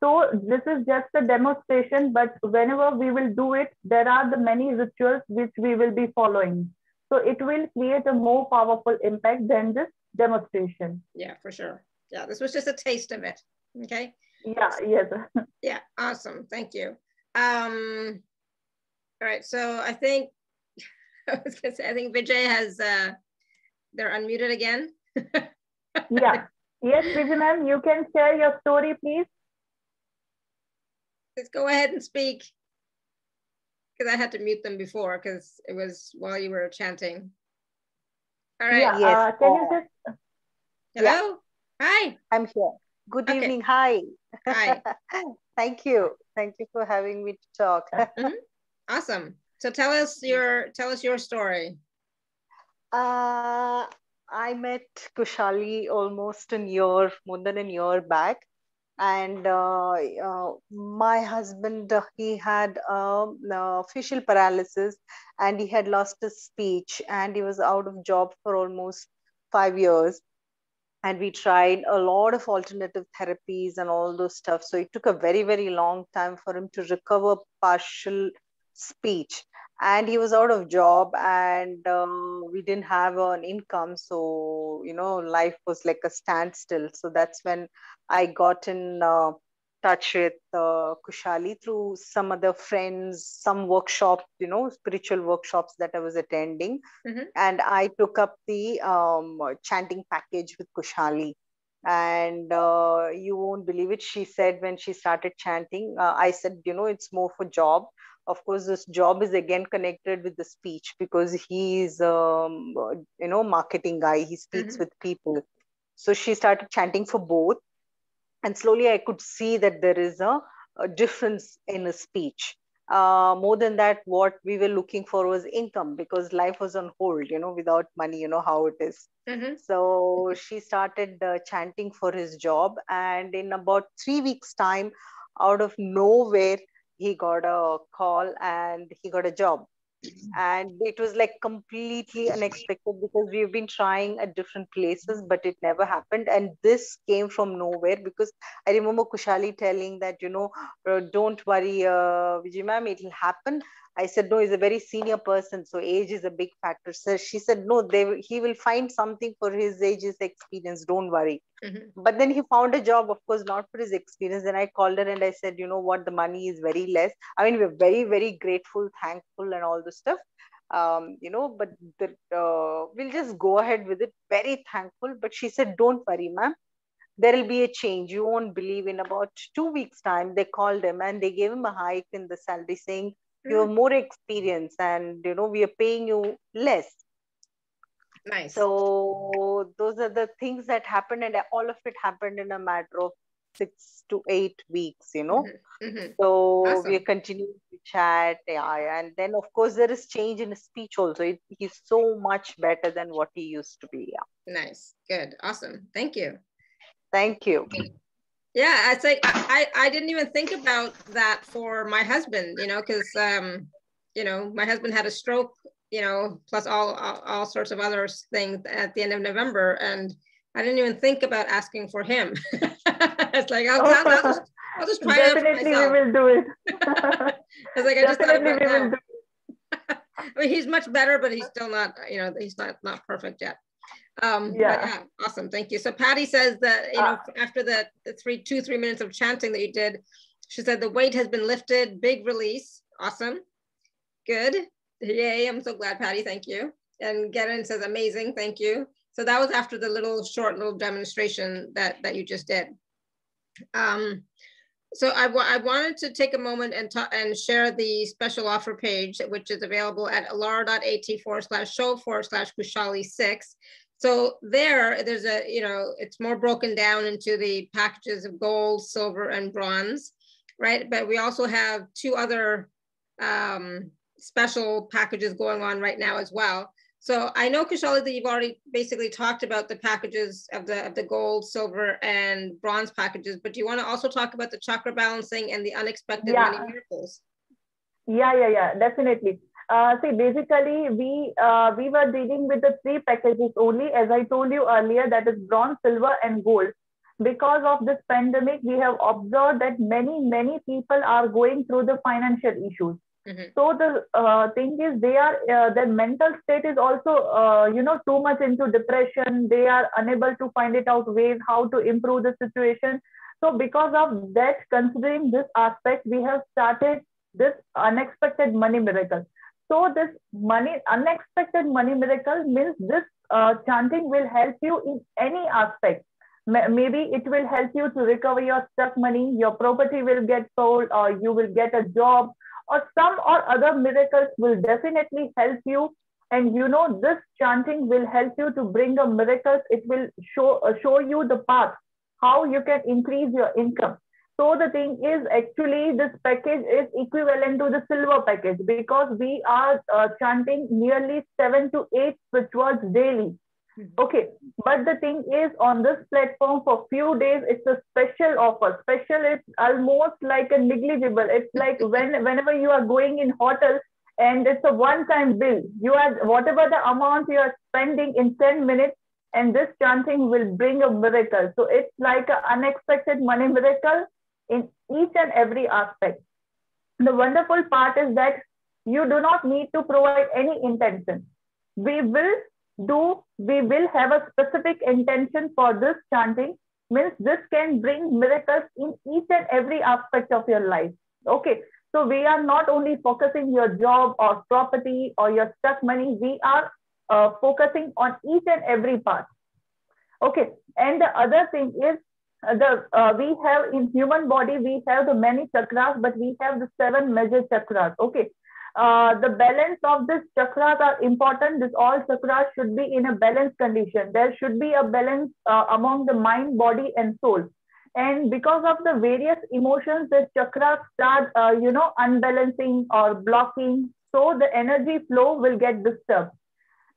So this is just a demonstration, but whenever we will do it, there are the many rituals which we will be following. So it will create a more powerful impact than this demonstration. Yeah, for sure. Yeah, this was just a taste of it. Okay. Yeah, yes. Yeah, awesome. Thank you. Um, all right, so I think I was gonna say I think Vijay has uh they're unmuted again. yeah. Yes, Vijay ma'am, you can share your story, please. Let's go ahead and speak. Because I had to mute them before because it was while you were chanting. All right. Yeah, Yes, uh, can you just Hello. Hi. I'm here. Good Okay. evening. Hi. Hi. Thank you. Thank you for having me to talk. Awesome. So tell us your tell us your story. Uh, I met Khushali almost a year, more than a year back. And uh, uh, my husband, uh, he had um, uh, facial paralysis and he had lost his speech and he was out of job for almost five years. And we tried a lot of alternative therapies and all those stuff. So it took a very, very long time for him to recover partial speech. And he was out of job and um, we didn't have an income. So you know life was like a standstill. So that's when i got in uh, touch with uh, khushali through some other friends some workshops you know spiritual workshops that i was attending. Mhm. and i took up the um, chanting package with khushali. And uh, you won't believe it she said when she started chanting uh, i said you know it's more for job of course this job is again connected with the speech because he's um, you know marketing guy. He speaks Mhm. with people. So she started chanting for both. And slowly i could see that there is a, a difference in his speech. Uh, more than that what we were looking for was income because life was on hold you know without money you know how it is. Mhm. so she started uh, chanting for his job. And in about three weeks time out of nowhere he got a call and he got a job. And it was like completely unexpected because we've been trying at different places but it never happened. And this came from nowhere because i remember khushali telling that you know uh, don't worry uh, Vijay ma'am it'll happen i said no he's a very senior person so age is a big factor. So she said no they he will find something for his age his experience don't worry. Mhm. but then he found a job of course not for his experience. And i called her and i said you know what? The money is very less. I mean we're very very grateful thankful and all the stuff. Um you know but the, uh, we'll just go ahead with it. Very thankful. But she said don't worry ma'am. There will be a change. You won't believe in about two weeks time they called him and they gave him a hike in the salary saying you have more experience and you know we are paying you less Nice. so those are the things that happened, and all of it happened in a matter of six to eight weeks, you know. Mhm. Mhm. So Awesome. we continue to chat, yeah, and then of course there is change in his speech also. It, he's so much better than what he used to be. Yeah. Nice. Good. Awesome. Thank you. Thank you. Yeah, it's like I, I didn't even think about that for my husband, you know, because um, you know, my husband had a stroke, you know, plus all, all all sorts of other things at the end of November, and I didn't even think about asking for him. it's like I'll, I'll, I'll, just, I'll just try Definitely, we will do it. it's like I just thought about now. I mean, he's much better, but he's still not, you know, he's not not perfect yet. Um, yeah. yeah. awesome. Thank you. So Patty says that, you know, uh, after the, the three, two, three minutes of chanting that you did, she said the weight has been lifted, big release. Awesome. Good. Yay. I'm so glad, Patty. Thank you. And Garen says amazing. Thank you. So that was after the little short little demonstration that, that you just did. Um, so I, I wanted to take a moment and, and share the special offer page, which is available at alara.at forward slash show forward slash Khushali six. So there, there's a, you know, it's more broken down into the packages of gold, silver, and bronze, right? But we also have two other um, special packages going on right now as well. So I know, Khushali, that you've already basically talked about the packages of the, of the gold, silver, and bronze packages, but do you want to also talk about the chakra balancing and the unexpected yeah. money miracles? Yeah, yeah, yeah, definitely. Uh, see, basically, we uh, we were dealing with the three packages only, as I told you earlier, that is bronze, silver, and gold. Because of this pandemic, we have observed that many, many people are going through the financial issues. Mm-hmm. So the uh, thing is, they are uh, their mental state is also uh, you know too much into depression. They are unable to find it out ways how to improve the situation. So because of that, considering this aspect, we have started this unexpected money miracle. So this money, unexpected money miracle means this uh, chanting will help you in any aspect. Maybe it will help you to recover your stuck money, your property will get sold, or you will get a job, or some or other miracles will definitely help you. And you know, this chanting will help you to bring the miracles. It will show, uh, show you the path, how you can increase your income. So the thing is actually this package is equivalent to the silver package because we are uh, chanting nearly seven to eight rituals daily. Hmm. Okay, but the thing is on this platform for few days, it's a special offer. Special is almost like a negligible. It's like when whenever you are going in hotel and it's a one-time bill, you are whatever the amount you are spending in 10 minutes, and this chanting will bring a miracle. So it's like an unexpected money miracle in each and every aspect. The wonderful part is that you do not need to provide any intention. We will do, we will have a specific intention for this chanting, means this can bring miracles in each and every aspect of your life. Okay, so we are not only focusing your job or property or your stuck money, we are uh, focusing on each and every part. Okay, and the other thing is the uh, we have in human body we have the many chakras but we have the seven major chakras. Okay. Uh, the balance of these chakras are important. This all chakras should be in a balanced condition. There should be a balance uh, among the mind body and soul. And because of the various emotions the chakras start uh, you know unbalancing or blocking. So the energy flow will get disturbed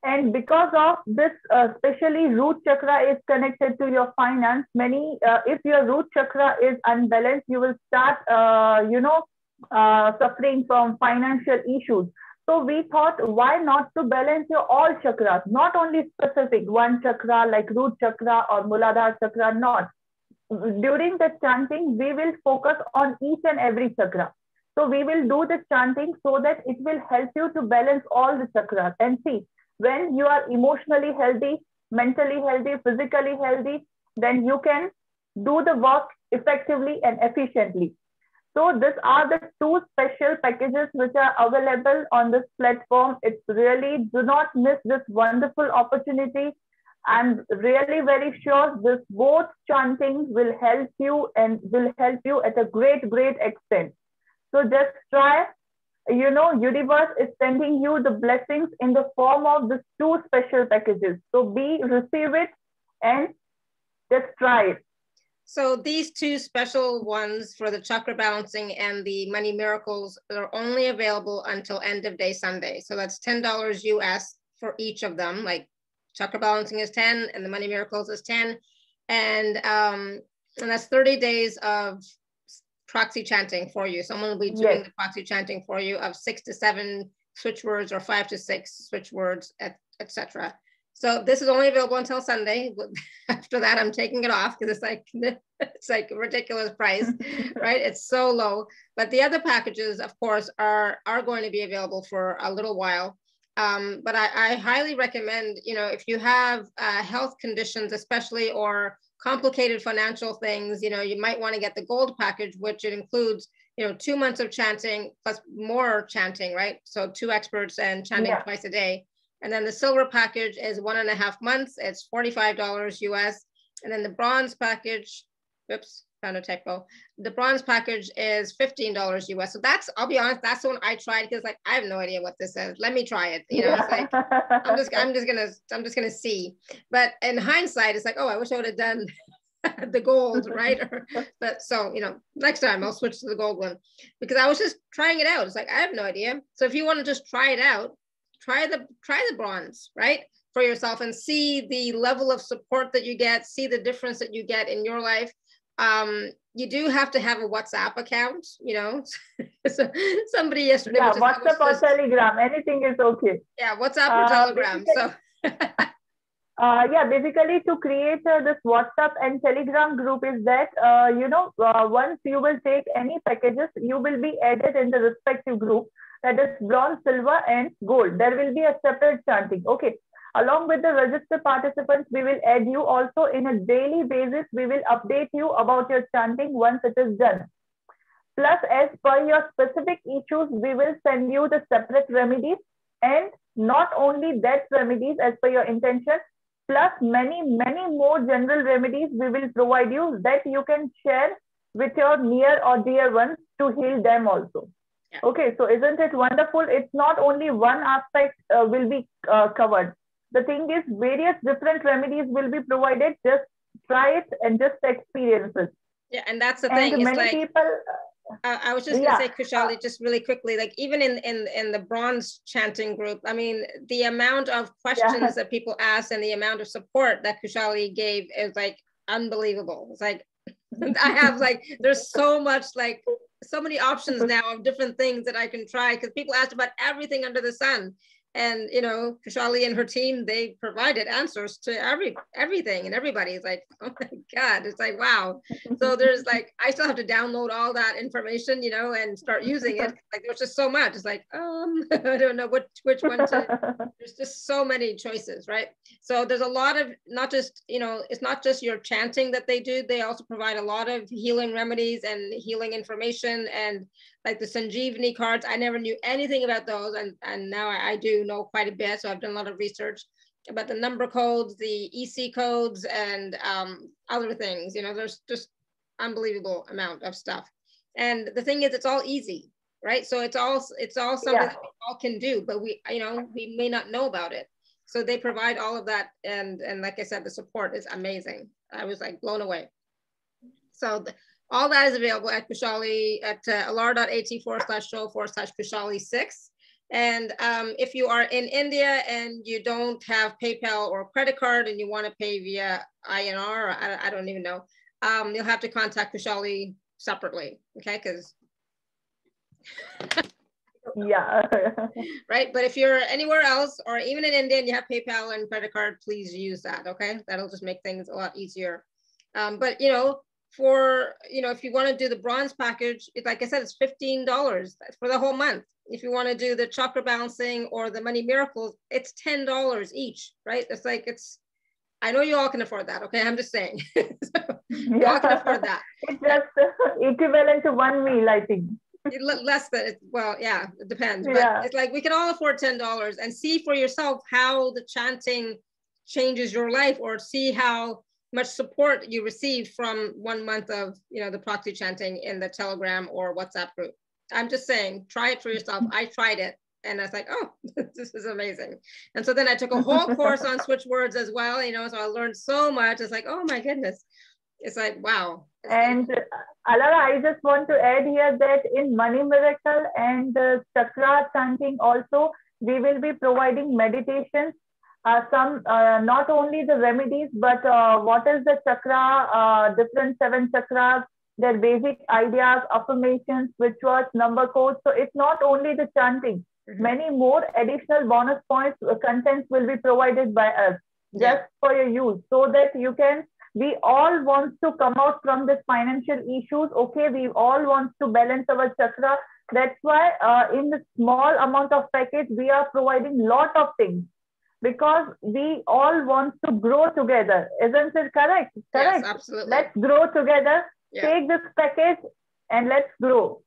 and because of this, uh, especially root chakra is connected to your finance. Many, uh, if your root chakra is unbalanced, you will start, uh, you know, uh, suffering from financial issues. So we thought, why not to balance your all chakras, not only specific one chakra like root chakra or Muladhara chakra, not. During the chanting, we will focus on each and every chakra. So we will do the chanting so that it will help you to balance all the chakras. And see, when you are emotionally healthy, mentally healthy, physically healthy, then you can do the work effectively and efficiently. So these are the two special packages which are available on this platform. It's really, do not miss this wonderful opportunity. I'm really very sure this both chanting will help you and will help you at a great, great extent. So just try you know, universe is sending you the blessings in the form of the two special packages. So be, receive it and just try it. So these two special ones for the chakra balancing and the money miracles are only available until end of day Sunday. So that's $10 US for each of them. Like chakra balancing is 10 and the money miracles is 10. And um, And that's 30 days of proxy chanting for you. Someone will be doing yes. the proxy chanting for you of six to seven switch words or five to six switch words, etc. So this is only available until Sunday. After that, I'm taking it off because it's like it's like a ridiculous price, right? It's so low. But the other packages, of course, are are going to be available for a little while. Um, but I, I, highly recommend, you know, if you have uh, health conditions, especially or complicated financial things, you know, you might want to get the gold package, which it includes, you know, two months of chanting plus more chanting, right? So two experts and chanting yeah. twice a day. And then the silver package is one and a half months. It's $45 US. And then the bronze package, oops, found a typo. The bronze package is $15 US. So that's, I'll be honest, that's the one I tried because like, I have no idea what this is. Let me try it. You know, it's like, I'm just, I'm just gonna, I'm just gonna see. But in hindsight, it's like, oh, I wish I would have done the gold, right? but so, you know, next time I'll switch to the gold one because I was just trying it out. It's like, I have no idea. So if you want to just try it out, try the try the bronze, right? For yourself and see the level of support that you get, see the difference that you get in your life. Um, you do have to have a WhatsApp account, you know. so somebody yesterday. Yeah, WhatsApp or Telegram, anything is okay. Yeah, WhatsApp or uh, Telegram. So Uh, yeah, basically to create uh, this WhatsApp and Telegram group is that, uh, you know, uh, once you will take any packages, you will be added in the respective group that is bronze, silver, and gold. There will be a separate chanting. Okay. Along with the registered participants, we will add you also in a daily basis. We will update you about your chanting once it is done. Plus, as per your specific issues, we will send you the separate remedies and not only that remedies as per your intention, plus many, many more general remedies we will provide you that you can share with your near or dear ones to heal them also. Yeah. Okay, so isn't it wonderful? It's not only one aspect uh, will be uh, covered. The thing is, various different remedies will be provided. Just try it and just experience it. Yeah, and that's the thing. And many like, people. Uh, I was just gonna say, Khushali, just really quickly, like even in in in the bronze chanting group, I mean, the amount of questions yeah. that people ask and the amount of support that Khushali gave is like unbelievable. It's like I have like there's so much like so many options now of different things that I can try because people asked about everything under the sun and you know Khushali and her team they provided answers to every everything and everybody's like oh my god it's like wow. So there's like I still have to download all that information you know and start using it. Like there's just so much. It's like um I don't know which which one to there's just so many choices right? So there's a lot of not just you know it's not just your chanting that they do. They also provide a lot of healing remedies and healing information and like the Sanjeevani cards. I never knew anything about those, and, and now I, I do know quite a bit. So I've done a lot of research about the number codes, the EC codes, and um, other things. You know, there's just unbelievable amount of stuff. And the thing is, it's all easy, right? So it's all it's all something yeah. that we all can do, but we you know we may not know about it. So they provide all of that, and and like I said, the support is amazing. I was like blown away. So the, all that is available at Khushali at uh, alara.at forward slash show forward slash Khushali six. And um, if you are in India and you don't have PayPal or credit card and you want to pay via INR, or I, I don't even know, um, you'll have to contact Khushali separately, okay? Because yeah right but if you're anywhere else or even in india and you have paypal and credit card please use that okay that'll just make things a lot easier um, but you know for, you know, if you want to do the bronze package, it, like I said, it's $15 for the whole month. If you want to do the chakra balancing or the money miracles, it's $10 each, right? It's like, it's, I know you all can afford that. Okay. I'm just saying. so you all can afford that. It's just equivalent to one meal, I think. less than well yeah it depends but yeah. it's like we can all afford ten dollars and see for yourself how the chanting changes your life or see how much support you receive from one month of you know the proxy chanting in the telegram or whatsapp group. I'm just saying try it for yourself. I tried it and i was like oh this is amazing. And so then i took a whole course on switch words as well you know so i learned so much. It's like oh my goodness. It's like wow. And alara i just want to add here that in money miracle and uh, chakra chanting also we will be providing meditations uh, some uh, not only the remedies, but uh, what is the chakra, uh, different seven chakras, their basic ideas, affirmations, rituals, number codes. So it's not only the chanting. Mm-hmm. Many more additional bonus points uh, contents will be provided by us just yeah. for your use so that you can we all want to come out from this financial issues okay we all want to balance our chakra that's why uh, in the small amount of package we are providing lot of things because we all want to grow together. Isn't it correct? Correct. yes, absolutely. let's grow together. Yeah. take this package and let's grow.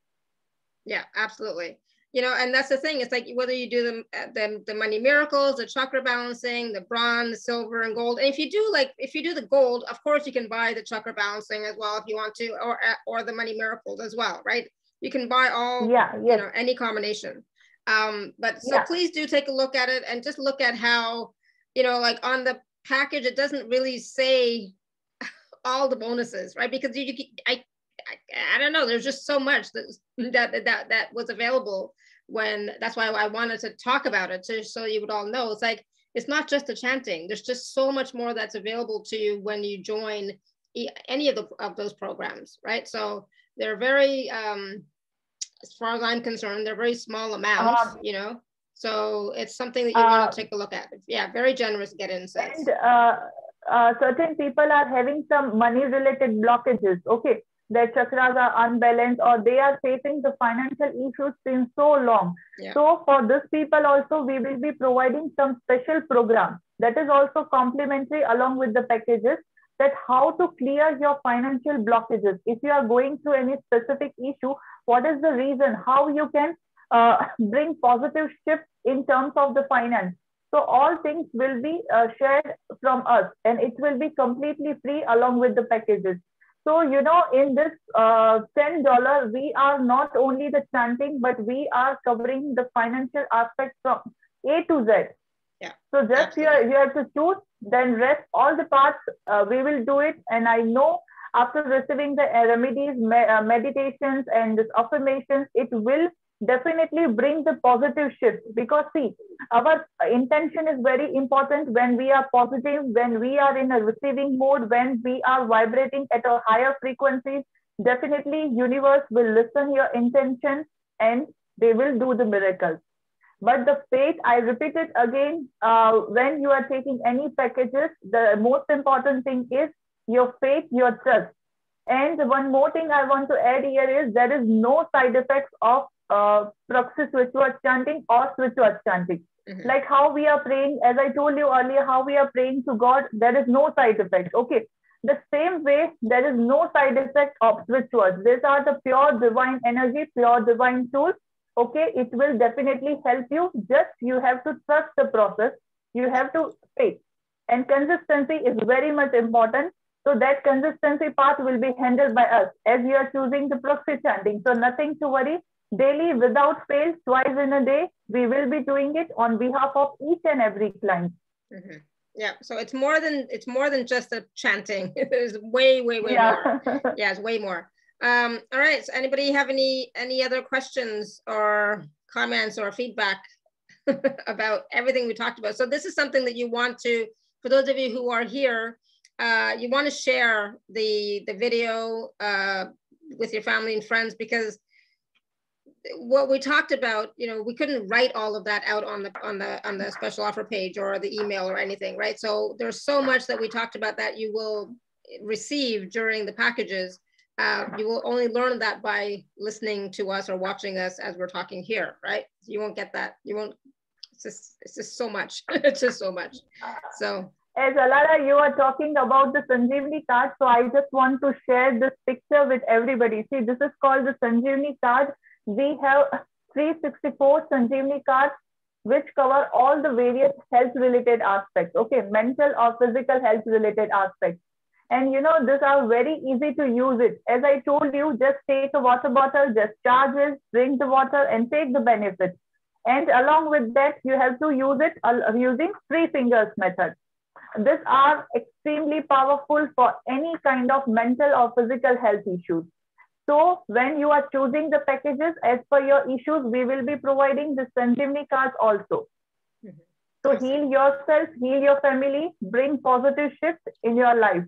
Yeah absolutely. You know and that's the thing. It's like whether you do the, uh, the the money miracles the chakra balancing the bronze the silver and gold. And if you do like if you do the gold of course you can buy the chakra balancing as well if you want to or uh, or the money miracles as well right? You can buy all yeah yes. you know any combination um but so yeah. please do take a look at it and just look at how you know like on the package it doesn't really say all the bonuses right? Because you, you I, I, I don't know. There's just so much that that that that was available when that's why I wanted to talk about it to so you would all know. It's like it's not just the chanting. There's just so much more that's available to you when you join any of the of those programs right? So they're very um as far as I'm concerned they're very small amounts um, you know? So it's something that you uh, want to take a look at. Yeah very generous get in says and uh, uh, certain people are having some money related blockages okay? Their chakras are unbalanced or they are facing the financial issues since so long. Yeah. So for these people also, we will be providing some special program that is also complementary along with the packages that how to clear your financial blockages. If you are going through any specific issue, what is the reason, how you can uh, bring positive shift in terms of the finance. So all things will be uh, shared from us and it will be completely free along with the packages. So, you know, in this uh, $10, we are not only the chanting, but we are covering the financial aspect from A to Z. Yeah. So just you, you have to choose, then rest all the parts, uh, we will do it. And I know after receiving the remedies, me, uh, meditations and this affirmations, it will definitely bring the positive shift because see our intention is very important when we are positive when we are in a receiving mode when we are vibrating at a higher frequency definitely universe will listen your intention and they will do the miracles but the faith i repeat it again uh, when you are taking any packages the most important thing is your faith your trust and one more thing i want to add here is there is no side effects of uh, proxy switch word chanting or switch word chanting. Mm-hmm. Like how we are praying, as I told you earlier, how we are praying to God, there is no side effect. Okay. The same way, there is no side effect of switch words. These are the pure divine energy, pure divine tools. Okay. It will definitely help you. Just you have to trust the process. You have to faith. And consistency is very much important. So that consistency part will be handled by us as you are choosing the proxy chanting. So nothing to worry daily without fail twice in a day we will be doing it on behalf of each and every client mm-hmm. yeah so it's more than it's more than just a chanting there's way way way yeah. more yeah it's way more um all right so anybody have any any other questions or comments or feedback about everything we talked about so this is something that you want to for those of you who are here uh, you want to share the the video uh, with your family and friends because what we talked about, you know, we couldn't write all of that out on the on the on the special offer page or the email or anything, right? So there's so much that we talked about that you will receive during the packages. Uh, you will only learn that by listening to us or watching us as we're talking here, right? You won't get that. You won't. It's just it's just so much. it's just so much. So as Alara, you are talking about the Sanjeevani card. So I just want to share this picture with everybody. See, this is called the Sanjeevani card we have 364 Sanjeevani cards which cover all the various health related aspects, okay, mental or physical health related aspects. And you know, these are very easy to use it. As I told you, just take a water bottle, just charge it, drink the water and take the benefit. And along with that, you have to use it using three fingers method. These are extremely powerful for any kind of mental or physical health issues. So when you are choosing the packages as per your issues, we will be providing the Sanjeevani cards also. Mm-hmm. So heal yourself, heal your family, bring positive shifts in your life.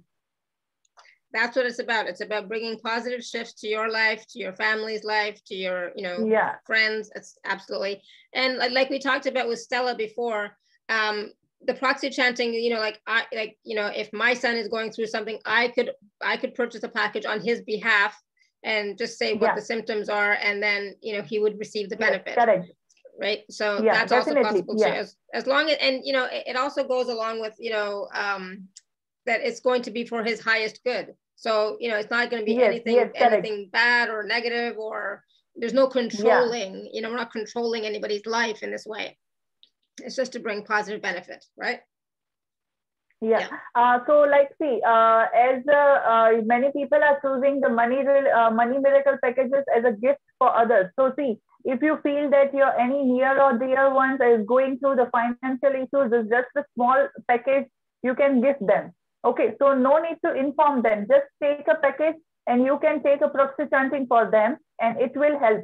That's what it's about. It's about bringing positive shifts to your life, to your family's life, to your, you know, Yeah. friends. It's absolutely. And like, we talked about with Stella before, um, the proxy chanting, you know, like I, like, you know, if my son is going through something, I could, I could purchase a package on his behalf and just say what Yeah. the symptoms are, and then, you know, he would receive the benefit. correct. right? So Yeah, that's also definitely, possible too, as, as long as, and you know, it, it also goes along with, you know, um, that it's going to be for his highest good. So, you know, it's not going to be Yes, anything, yes, anything bad or negative, or there's no controlling, you know, we're not controlling anybody's life in this way. It's just to bring positive benefit, right? Yeah. Yeah. Uh, so, like, see, uh, as uh, uh, many people are choosing the money uh, money miracle packages as a gift for others. So, see, if you feel that your any near or dear ones is going through the financial issues, it's just a small package you can gift them. Okay, so no need to inform them. Just take a package and you can take a proxy chanting for them, and it will help.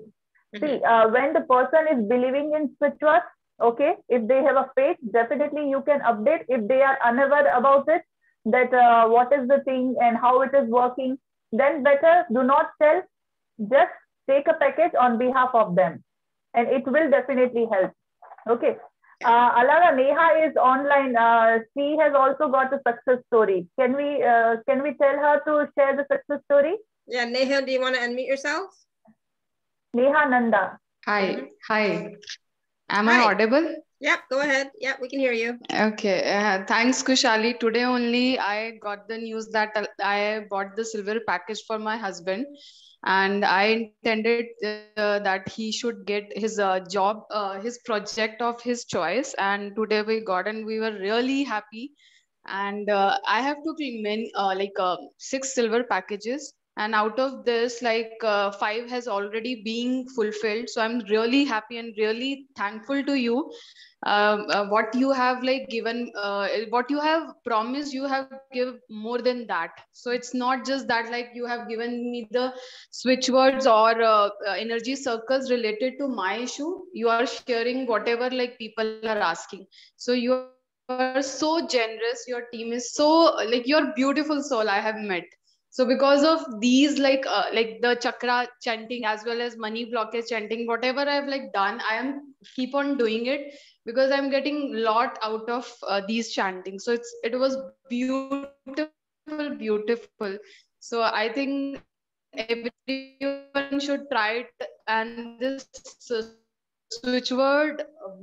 See, uh, when the person is believing in spiritual, okay, if they have a faith, definitely you can update. If they are unaware about it, that uh, what is the thing and how it is working, then better do not tell. Just take a package on behalf of them, and it will definitely help. Okay. Uh, Alara Neha is online. Uh, she has also got a success story. Can we uh, can we tell her to share the success story? Yeah, Neha, do you want to unmute yourself? Neha Nanda. Hi, hi. Am Hi. I audible? Yep, go ahead. Yep, we can hear you. Okay. Uh, thanks, Khushali. Today only I got the news that uh, I bought the silver package for my husband, and I intended uh, that he should get his uh, job, uh, his project of his choice. And today we got, and we were really happy. And uh, I have took many, uh, like uh, six silver packages, and out of this, like five has already been fulfilled. So I'm really happy and really thankful to you um, uh, what you have like given uh, what you have promised you have give more than that. So it's not just that like you have given me the switch words or uh, uh, energy circles related to my issue. You are sharing whatever like people are asking. So you are so generous. Your team is so like your beautiful soul i have met. So because of these like uh, like the chakra chanting as well as money blockage chanting whatever i've like done i am keep on doing it because i'm getting a lot out of uh, these chanting. So it's it was beautiful beautiful. So i think everyone should try it. And this switch word world is actually a magical and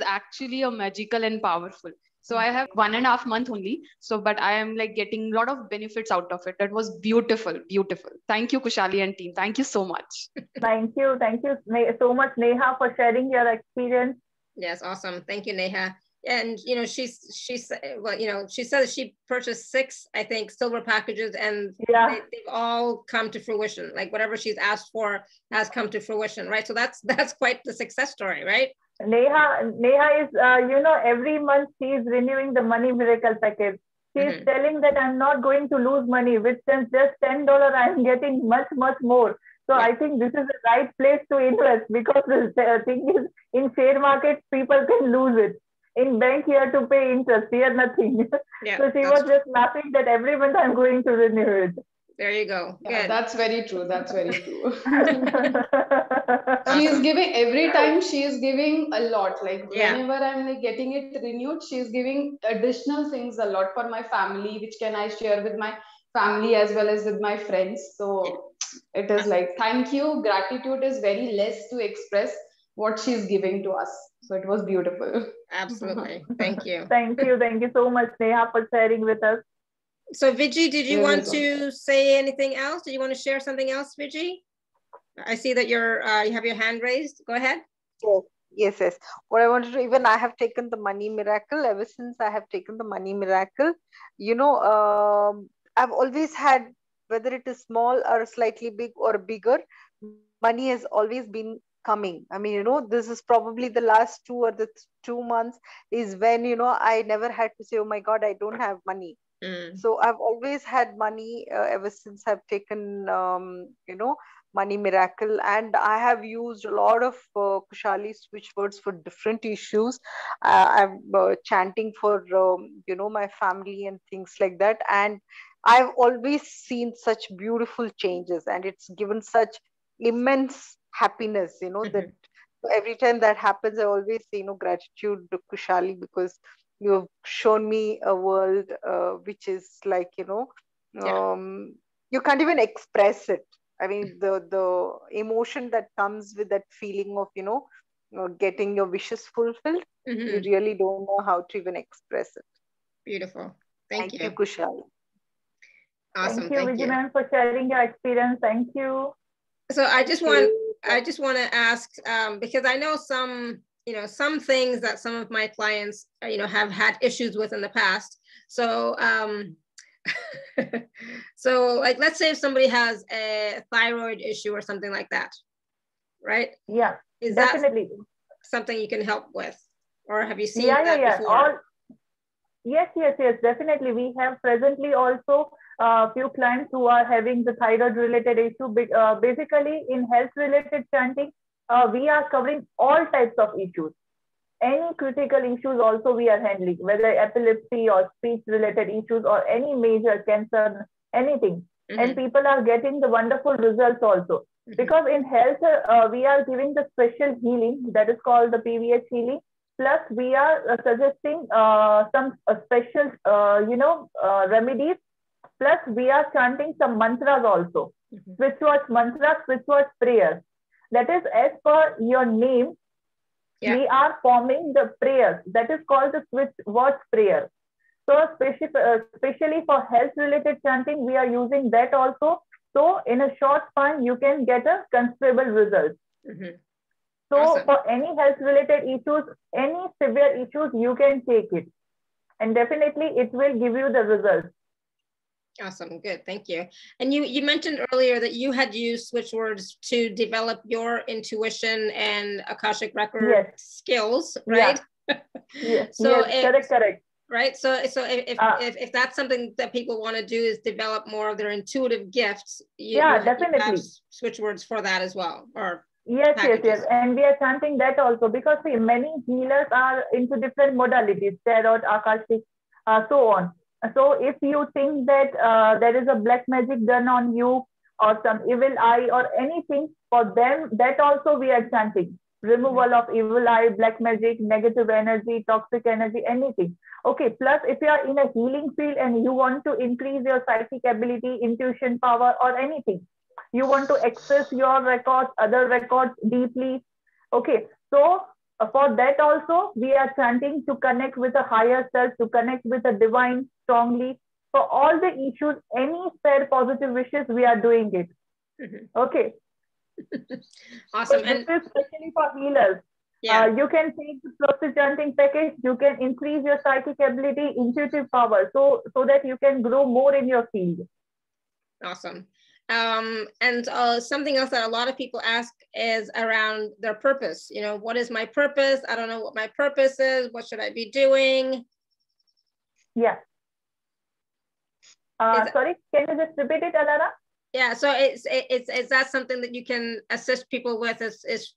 powerful. So i have one and a half month only. So but i am like getting a lot of benefits out of it. That was beautiful beautiful. Thank you khushali and team. Thank you so much. Thank you. Thank you so much, Neha, for sharing your experience. Yes, awesome. Thank you, Neha. And you know, she's she's well, you know, she says she purchased six, I think, silver packages, and Yeah. they, they've all come to fruition. Like whatever she's asked for has come to fruition, right? So that's that's quite the success story, right? Neha, Neha is, uh, you know, every month she is renewing the money miracle package. She is Mhm. telling that I'm not going to lose money, which since just ten dollar I'm getting much much more. So Yeah. I think this is the right place to invest because the thing is in share market people can lose it. In bank you have to pay interest, here nothing. Yeah. so she that's was just laughing that every month I'm going to renew it. There you go. yeah, Good. that's very true that's very true she is giving every time she is giving a lot like Yeah. whenever i'm like getting it renewed she is giving additional things a lot for my family which can i share with my family as well as with my friends so it is like thank you gratitude is very less to express what she's giving to us so it was beautiful Absolutely. Thank you. thank you, thank you so much, Neha, for sharing with us. So Viji, did you You're want to say anything else? Did you want to share something else, Viji? I see that you're uh, you have your hand raised. Go ahead. yes yes what i wanted to even i have taken the money miracle ever since i have taken the money miracle you know um, i've always had whether it is small or slightly big or bigger money has always been coming. I mean you know this is probably the last two or the th- two months is when you know i never had to say oh my god i don't have money. Mm, so i've always had money uh, ever since i've taken um, you know money miracle. And i have used a lot of uh, khushali switch words for different issues. Uh, i'm uh, chanting for um, you know my family and things like that. And i've always seen such beautiful changes and it's given such immense happiness you know mm-hmm. that every time that happens i always say you know gratitude to khushali because you have shown me a world uh, which is like you know um, you can't even express it i mean the the emotion that comes with that feeling of you know getting your wishes fulfilled mm-hmm. you really don't know how to even express it beautiful thank, thank you. you kushal awesome thank you thank for sharing your experience. Thank you. So i just want i just want to ask um, because i know some you know some things that some of my clients you know have had issues with in the past. So um so like let's say if somebody has a thyroid issue or something like that right? Yeah is definitely. that something you can help with? Or have you seen yeah that yeah yeah. before? All, yes yes yes definitely. We have presently also a uh, few clients who are having the thyroid related issue uh, basically in health related chanting uh, we are covering all types of issues any critical issues also we are handling, whether epilepsy or speech related issues or any major cancer, anything. Mm-hmm. And people are getting the wonderful results also. Mm-hmm. Because in health, uh, we are giving the special healing that is called the PVH healing. Plus, we are uh, suggesting uh, some uh, special, uh, you know, uh, remedies. Plus, we are chanting some mantras also. Mm-hmm. Switch words mantras, switch words prayers. That is as per your name, yeah. we are forming the prayers that is called the switch words prayer so especially, uh, especially for health related chanting we are using that also so in a short time you can get a considerable result mm-hmm. so awesome. for any health related issues any severe issues you can take it and definitely it will give you the results Awesome, good, thank you. And you you mentioned earlier that you had used switch words to develop your intuition and akashic record yes. skills, right? Yeah. yes. so yes. If, correct, correct. Right. So so if, uh, if, if that's something that people want to do is develop more of their intuitive gifts, you, yeah, definitely. Switch words for that as well, or Yes, packages. yes, yes. And we are chanting that also because see, many healers are into different modalities, tarot, akashic, uh, so on. So if you think that uh, there is a black magic done on you or some evil eye or anything, for them, that also we are chanting. Removal of evil eye, black magic, negative energy, toxic energy, anything. Okay, plus if you are in a healing field and you want to increase your psychic ability, intuition power or anything, you want to access your records, other records deeply. Okay, so uh, for that also we are chanting to connect with a higher self to connect with the divine strongly for all the issues any spare positive wishes we are doing it mm-hmm. okay awesome so and this is especially for healers yeah. Uh, you can take the process chanting package you can increase your psychic ability intuitive power so so that you can grow more in your field awesome um, and uh, something else that a lot of people ask is around their purpose. You know, what is my purpose? I don't know what my purpose is. What should I be doing? Yeah. Uh, sorry, can you just repeat it, Alara? Yeah, so it's, it's, is that something that you can assist people with is, is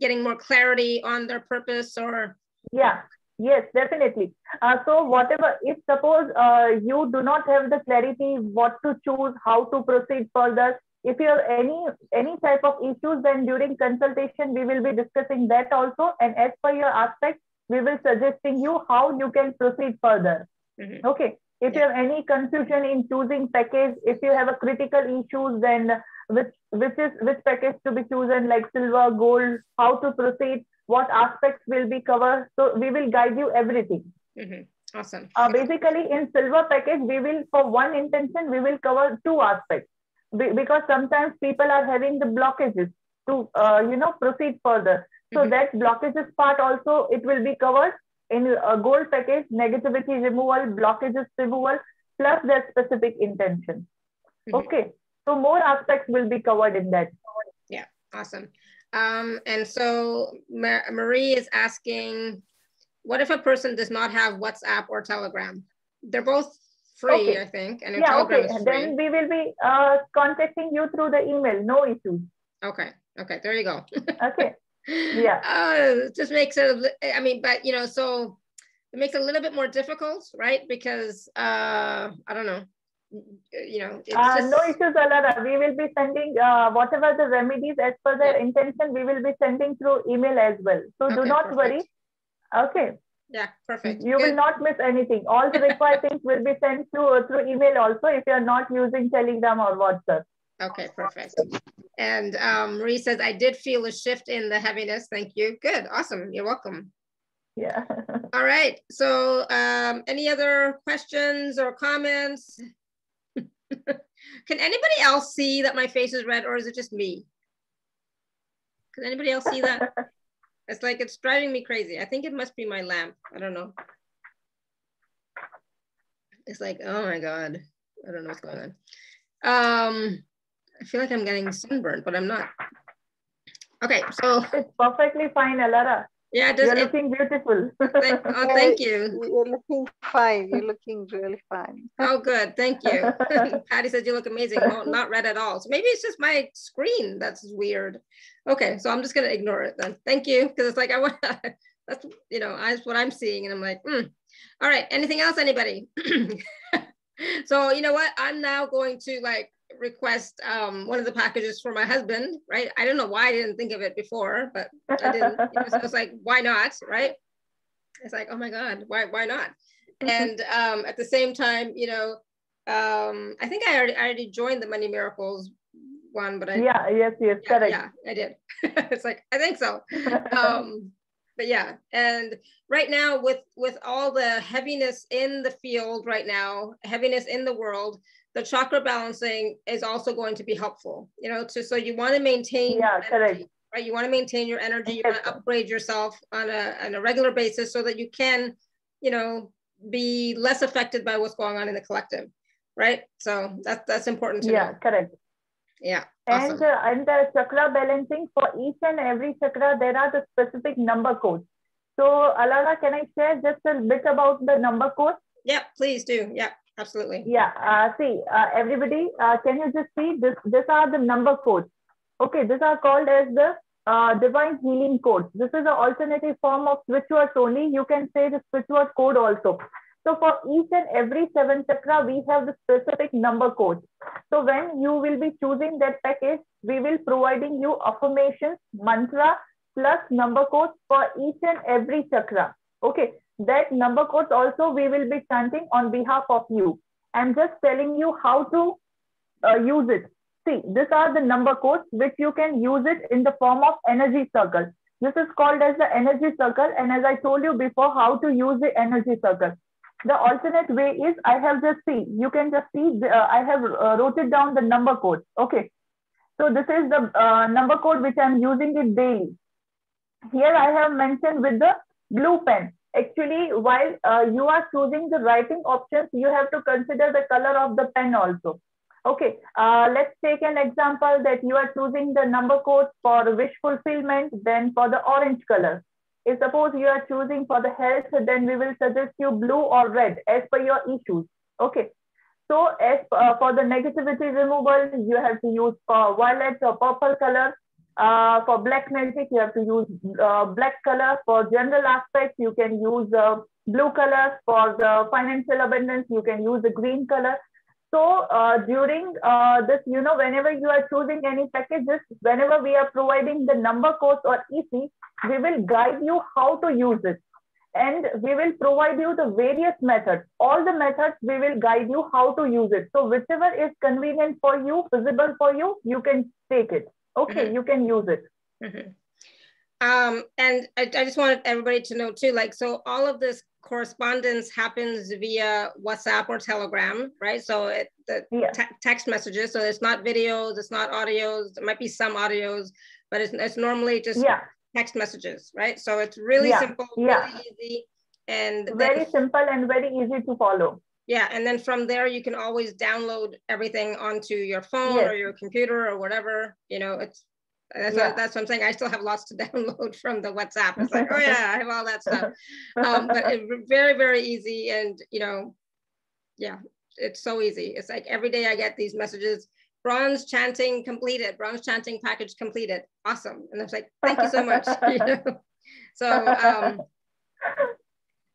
getting more clarity on their purpose or? Yeah, Yes, definitely. Uh, so whatever, if suppose uh, you do not have the clarity what to choose, how to proceed further, if you have any any type of issues, then during consultation we will be discussing that also. And as per your aspect, we will suggesting you how you can proceed further. Mm-hmm. Okay. If yeah. you have any confusion in choosing package, if you have a critical issues, then which which is which package to be chosen, like silver, gold, how to proceed what aspects will be covered. So we will guide you everything. Mm-hmm. Awesome. Uh, basically, in silver package, we will, for one intention, we will cover two aspects be- because sometimes people are having the blockages to, uh, you know, proceed further. So mm-hmm. that blockages part also, it will be covered in a gold package, negativity removal, blockages removal, plus their specific intention. Mm-hmm. Okay. So more aspects will be covered in that. Yeah, awesome. Um, and so Marie is asking, what if a person does not have WhatsApp or Telegram? They're both free, Okay. I think, and Yeah, Telegram okay. is free. Then we will be uh, contacting you through the email. No issues. Okay, okay, there you go. Okay. Yeah. Uh, just makes it, I mean, but you know, so it makes it a little bit more difficult, right? Because uh, I don't know, you know, it's Uh, just, no issues, Alara. We will be sending uh, whatever the remedies as per their intention, we will be sending through email as well. So do Okay, not worry. Okay. yeah, perfect. You will not miss anything. All the required things will be sent through through email also if you're not using Telegram or WhatsApp. Okay, perfect. And um, Marie says, I did feel a shift in the heaviness. Thank you. Good, awesome. You're welcome. Yeah. All right. So um, any other questions or comments? Can anybody else see that my face is red or is it just me? Can anybody else see that? It's like it's driving me crazy. I think it must be my lamp. I don't know. It's like, oh my God. I don't know what's going on. Um, I feel like I'm getting sunburned, but I'm not. Okay, so it's perfectly fine, Alara. yeah, does You're it, looking beautiful. thank, oh, thank you. You're looking fine. You're looking really fine. Oh, good. Thank you. Patty said you look amazing. No, not red at all. So maybe it's just my screen that's weird. Okay, so I'm just gonna ignore it then. Thank you, because it's like I want. That's you know, that's what I'm seeing, and I'm like, hmm. all right. Anything else, anybody? so you know what? I'm now going to like request um, one of the packages for my husband. Right? I don't know why I didn't think of it before, but I didn't. You know, so it's like, why not? Right? It's like, oh my god, why why not? and um, at the same time, you know, um, I think I already, I already joined the Money Miracles one, but I yeah, yes, yes, yeah, correct. yeah, I did. it's like I think so. Um, but yeah, and right now with with all the heaviness in the field right now, heaviness in the world, the chakra balancing is also going to be helpful. You know, to so you want to maintain Yeah, energy, right? You want to maintain your energy. You want to upgrade yourself on a on a regular basis so that you can, you know, be less affected by what's going on in the collective, right? So that's that's important to yeah, know. correct. Yeah, And awesome. uh, and the chakra balancing for each and every chakra, there are the specific number codes. So, Alara, can I share just a bit about the number code? Yeah, please do. Yeah, absolutely. Yeah. Uh, see, uh, everybody, uh, can you just see this? These are the number codes. Okay, these are called as the uh, divine healing codes. This is an alternative form of switch words only. You can say the switch word code also. So for each and every seven chakra, we have the specific number codes. So when you will be choosing that package, we will providing you affirmations, mantra, plus number codes for each and every chakra. Okay, that number codes also we will be chanting on behalf of you. I'm just telling you how to uh, use it. See, these are the number codes which you can use it in the form of energy circle. This is called as the energy circle. And as I told you before, how to use the energy circle. The alternate way is I have just see, you can just see, the, uh, I have uh, wrote it down the number code. Okay. So this is the uh, number code which I'm using it daily. Here I have mentioned with the blue pen. Actually, while uh, you are choosing the writing options, you have to consider the color of the pen also. Okay, uh, let's take an example that you are choosing the number code for wish fulfillment, then for the orange color. If suppose you are choosing for the health, then we will suggest you blue or red as per your issues. Okay. So as uh, for the negativity removal, you have to use uh, violet or purple color. Uh, for black magic, you have to use uh, black color. For general aspects, you can use uh, blue color. For the financial abundance, you can use the green color. So uh, during uh, this, you know, whenever you are choosing any packages, whenever we are providing the number codes or EC, we will guide you how to use it. And we will provide you the various methods. All the methods, we will guide you how to use it. So whichever is convenient for you, feasible for you, you can take it. Okay, Mhm. you can use it. Mhm. Um, and I, I just wanted everybody to know too, like, so all of this correspondence happens via WhatsApp or Telegram, right? So it, the Yeah. te- text messages, so it's not videos, it's not audios, there might be some audios, but it's, it's normally just Yeah, text messages, right? So it's really Yeah, simple, yeah. really easy. And very simple and very easy to follow. Yeah, and then from there, you can always download everything onto your phone Yes. or your computer or whatever, you know, it's, that's, Yeah. what, that's what I'm saying. I still have lots to download from the WhatsApp. It's like, oh yeah, I have all that stuff. Um, but it, very, very easy. And, you know, yeah, it's so easy. It's like every day I get these messages, bronze chanting completed, bronze chanting package completed. Awesome. And I was like, thank you so much. you know? So, um,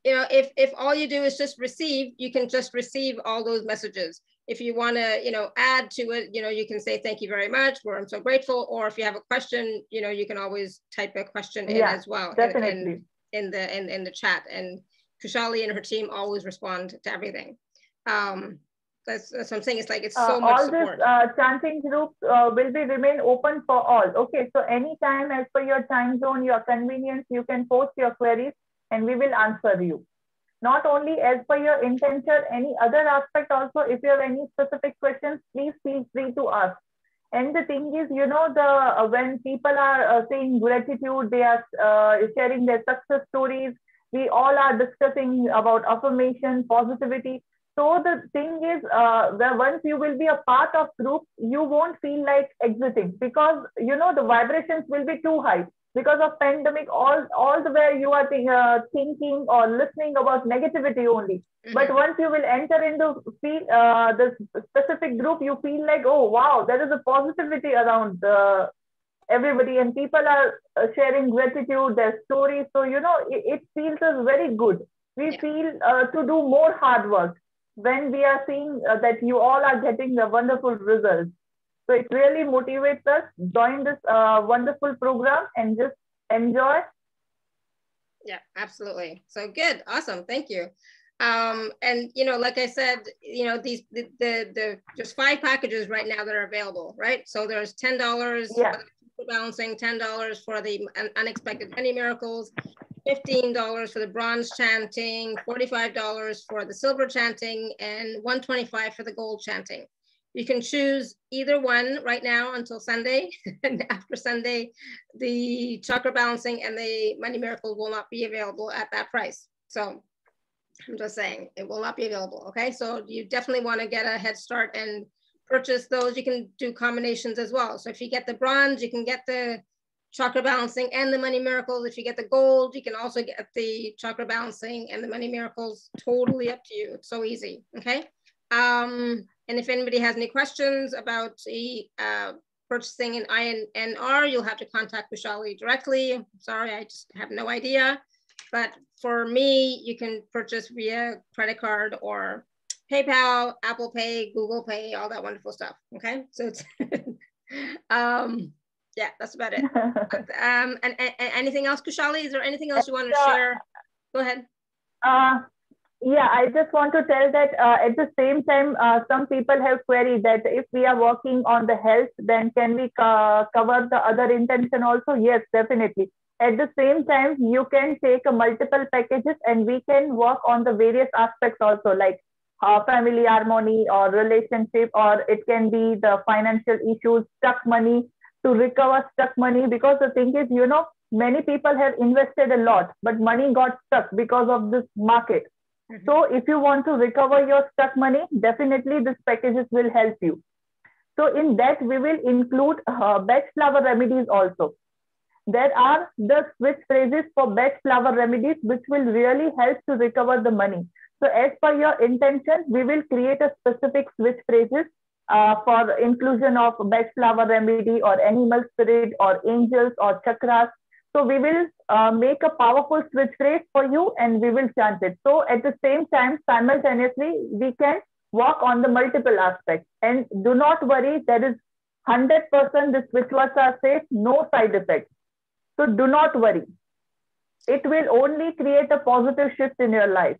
you know, if, if all you do is just receive, you can just receive all those messages. If you want to, you know, add to it, you know, you can say, thank you very much, or I'm so grateful. Or if you have a question, you know, you can always type a question in yeah, as well. Definitely. In, in the, in, in the chat and Khushali and her team always respond to everything. Um, that's, that's what I'm saying. It's like, it's so uh, much all support. this uh, chanting group uh, will be remain open for all. Okay, so anytime as per your time zone, your convenience, you can post your queries and we will answer you. Not only as per your intention, any other aspect also, if you have any specific questions, please feel free to ask. And the thing is, you know, the uh, when people are uh, saying gratitude, they are uh, sharing their success stories. We all are discussing about affirmation, positivity. So the thing is, uh, once you will be a part of group, you won't feel like exiting because you know the vibrations will be too high because of pandemic. All all the way you are uh, thinking or listening about negativity only. Mm-hmm. But once you will enter into feel uh, the specific group, you feel like oh wow, there is a positivity around uh, everybody, and people are uh, sharing gratitude, their stories. So you know it, it feels us very good. We yeah. feel uh, to do more hard work when we are seeing uh, that you all are getting the wonderful results. So it really motivates us. Join this uh, wonderful program and just enjoy. Yeah, absolutely. So good, awesome, thank you. Um, and you know, like I said, you know, these the the, the just five packages right now that are available, right? So there's ten dollars yeah. for balancing, ten dollars for the unexpected money miracles, $15 for the bronze chanting, $45 for the silver chanting, and 125 for the gold chanting. You can choose either one right now until Sunday. and after Sunday, the chakra balancing and the money miracle will not be available at that price. So I'm just saying it will not be available. Okay. So you definitely want to get a head start and purchase those. You can do combinations as well. So if you get the bronze, you can get the chakra balancing and the money miracles. If you get the gold, you can also get the chakra balancing and the money miracles. Totally up to you. It's so easy. Okay. Um, and if anybody has any questions about the uh, purchasing an INR, you'll have to contact Khushali directly. Sorry, I just have no idea. But for me, you can purchase via credit card or PayPal, Apple Pay, Google Pay, all that wonderful stuff. Okay, so it's um, yeah, that's about it. um, and, and, anything else, Khushali? Is there anything else you want to share? Go ahead. Uh, yeah, I just want to tell that uh, at the same time, uh, some people have queried that if we are working on the health, then can we uh, cover the other intention also? Yes, definitely. At the same time, you can take multiple packages and we can work on the various aspects also, like uh, family harmony or relationship, or it can be the financial issues, stuck money, to recover stuck money because the thing is, you know, many people have invested a lot, but money got stuck because of this market. Mm-hmm. So if you want to recover your stuck money, definitely this packages will help you. So in that, we will include uh, Bach flower remedies also. There are the switch phrases for Bach flower remedies, which will really help to recover the money. So as per your intention, we will create a specific switch phrases uh, for inclusion of Bach flower remedy or animal spirit or angels or chakras. So we will uh, make a powerful switch phrase for you and we will chant it. So at the same time, simultaneously, we can work on the multiple aspects. And do not worry, there is 100% the switch words are safe, no side effects. So do not worry. It will only create a positive shift in your life.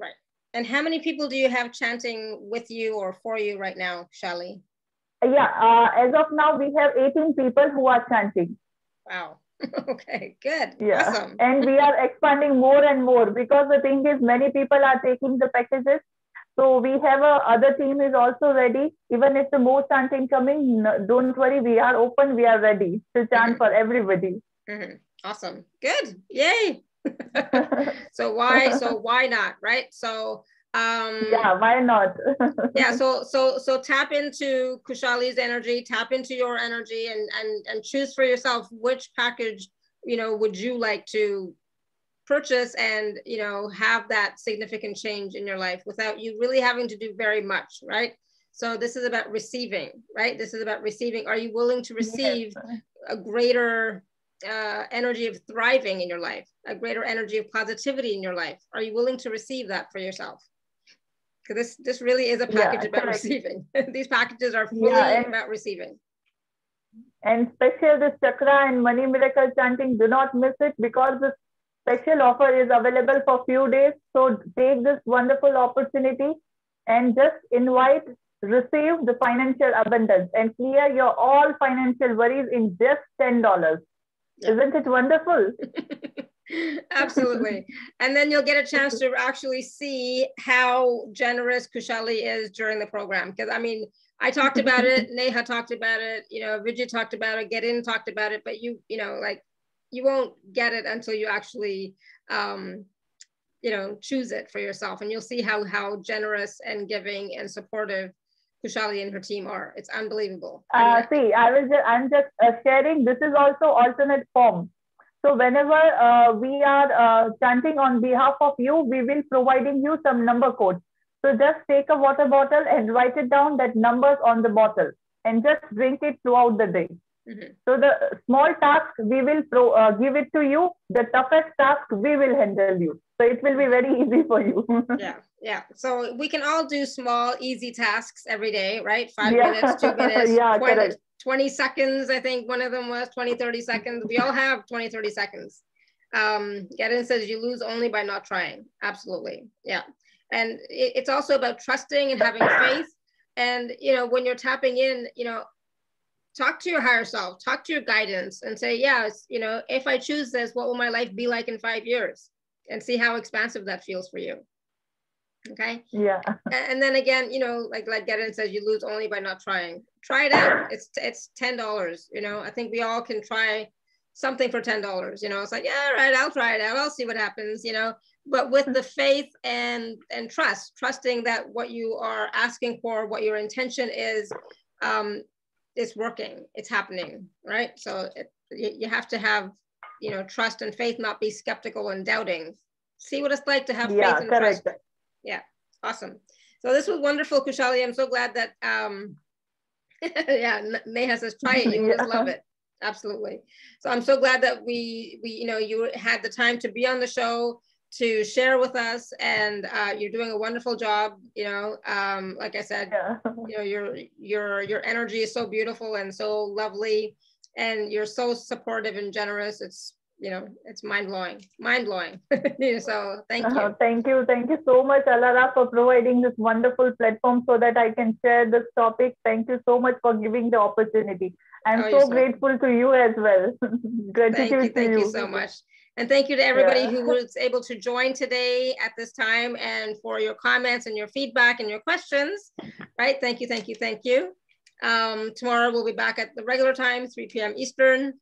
Right. And how many people do you have chanting with you or for you right now, Shali? Yeah, uh, as of now, we have 18 people who are chanting. Wow. okay, good. Yeah. Awesome. and we are expanding more and more because the thing is, many people are taking the packages. So we have a other team is also ready. Even if the more chanting coming, don't worry, we are open. We are ready to chant mm-hmm. for everybody. Mm-hmm. Awesome. Good. Yay. so why so why not right so um yeah why not? yeah so so so tap into khushali's energy tap into your energy and and and choose for yourself which package you know would you like to purchase and you know have that significant change in your life without you really having to do very much right? So this is about receiving right? This is about receiving. Are you willing to receive yes. a greater uh, energy of thriving in your life a greater energy of positivity in your life? Are you willing to receive that for yourself this this really is a package yeah, about correct. receiving these packages are fully yeah, and, about receiving and special this chakra and money miracle chanting do not miss it because this special offer is available for few days. So take this wonderful opportunity and just invite, receive the financial abundance and clear your all financial worries in just $10. Yeah. Isn't it wonderful? Absolutely. and then you'll get a chance to actually see how generous Khushali is during the program. Because I mean, I talked about it, Neha talked about it, you know, Vijay talked about it, Get In talked about it, but you, you know, like you won't get it until you actually um, you know choose it for yourself and you'll see how how generous and giving and supportive Khushali and her team are. It's unbelievable. Uh, see, I was just, I'm just uh, sharing. This is also alternate form. So whenever uh, we are uh, chanting on behalf of you, we will providing you some number codes. So just take a water bottle and write it down that numbers on the bottle and just drink it throughout the day. Mm-hmm. So the small task we will pro, uh, give it to you. The toughest task we will handle you. So it will be very easy for you. yeah, yeah. So we can all do small, easy tasks every day, right? Five yeah. minutes, two minutes, yeah, 20, 20, seconds. I think one of them was 20, 30 seconds. We all have 20, 30 seconds. Um, Gedin says you lose only by not trying. Absolutely. Yeah. And it, it's also about trusting and having faith. And, you know, when you're tapping in, you know, talk to your higher self, talk to your guidance and say, yes, you know, if I choose this, what will my life be like in five years? And see how expansive that feels for you. Okay. Yeah. And then again, you know, like like Gedin says, you lose only by not trying. Try it out. It's it's ten dollars. You know, I think we all can try something for ten dollars. You know, it's like, yeah, all right, I'll try it out. I'll see what happens. You know, but with the faith and and trust, trusting that what you are asking for, what your intention is, um, it's working, it's happening, right? So it, you have to have, you know, trust and faith, not be skeptical and doubting. See what it's like to have yeah, faith and trust. Yeah, awesome. So this was wonderful, Khushali. I'm so glad that, um, yeah, Neha says, try it, you yeah. love it. Absolutely. So I'm so glad that we, we, you know, you had the time to be on the show to share with us and uh, you're doing a wonderful job you know um, like i said yeah. you know your your your energy is so beautiful and so lovely and you're so supportive and generous it's you know it's mind-blowing mind-blowing so thank you uh, thank you thank you so much alara for providing this wonderful platform so that i can share this topic thank you so much for giving the opportunity i'm oh, so grateful to you as well gratitude thank you, thank you. you so much and thank you to everybody yeah. who was able to join today at this time and for your comments and your feedback and your questions, right? Thank you, thank you, thank you. Um, tomorrow we'll be back at the regular time, 3 p.m. Eastern.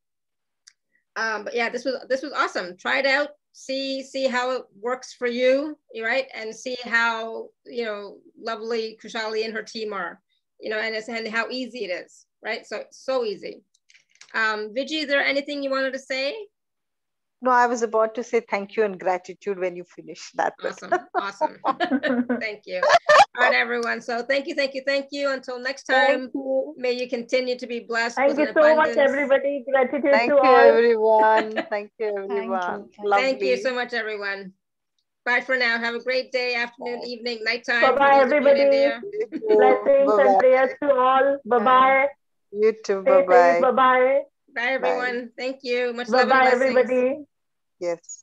Um, but yeah, this was this was awesome. Try it out, see see how it works for you, right? And see how you know lovely Khushali and her team are, you know, and, and how easy it is, right? So so easy. Um, Vijay, is there anything you wanted to say? No, I was about to say thank you and gratitude when you finish that. Awesome. Awesome. thank you. All right, everyone. So thank you, thank you, thank you. Until next time, you. may you continue to be blessed. Thank you so abundance. much, everybody. Gratitude thank to you, all. everyone. Thank you, everyone. Thank you. thank you so much, everyone. Bye for now. Have a great day, afternoon, evening, nighttime. Bye-bye, everybody. Blessings bye -bye. and prayers to all. Bye-bye. You too. Bye-bye. Bye-bye. Bye, everyone. Bye. Thank you. Much bye love bye, everybody. Yes.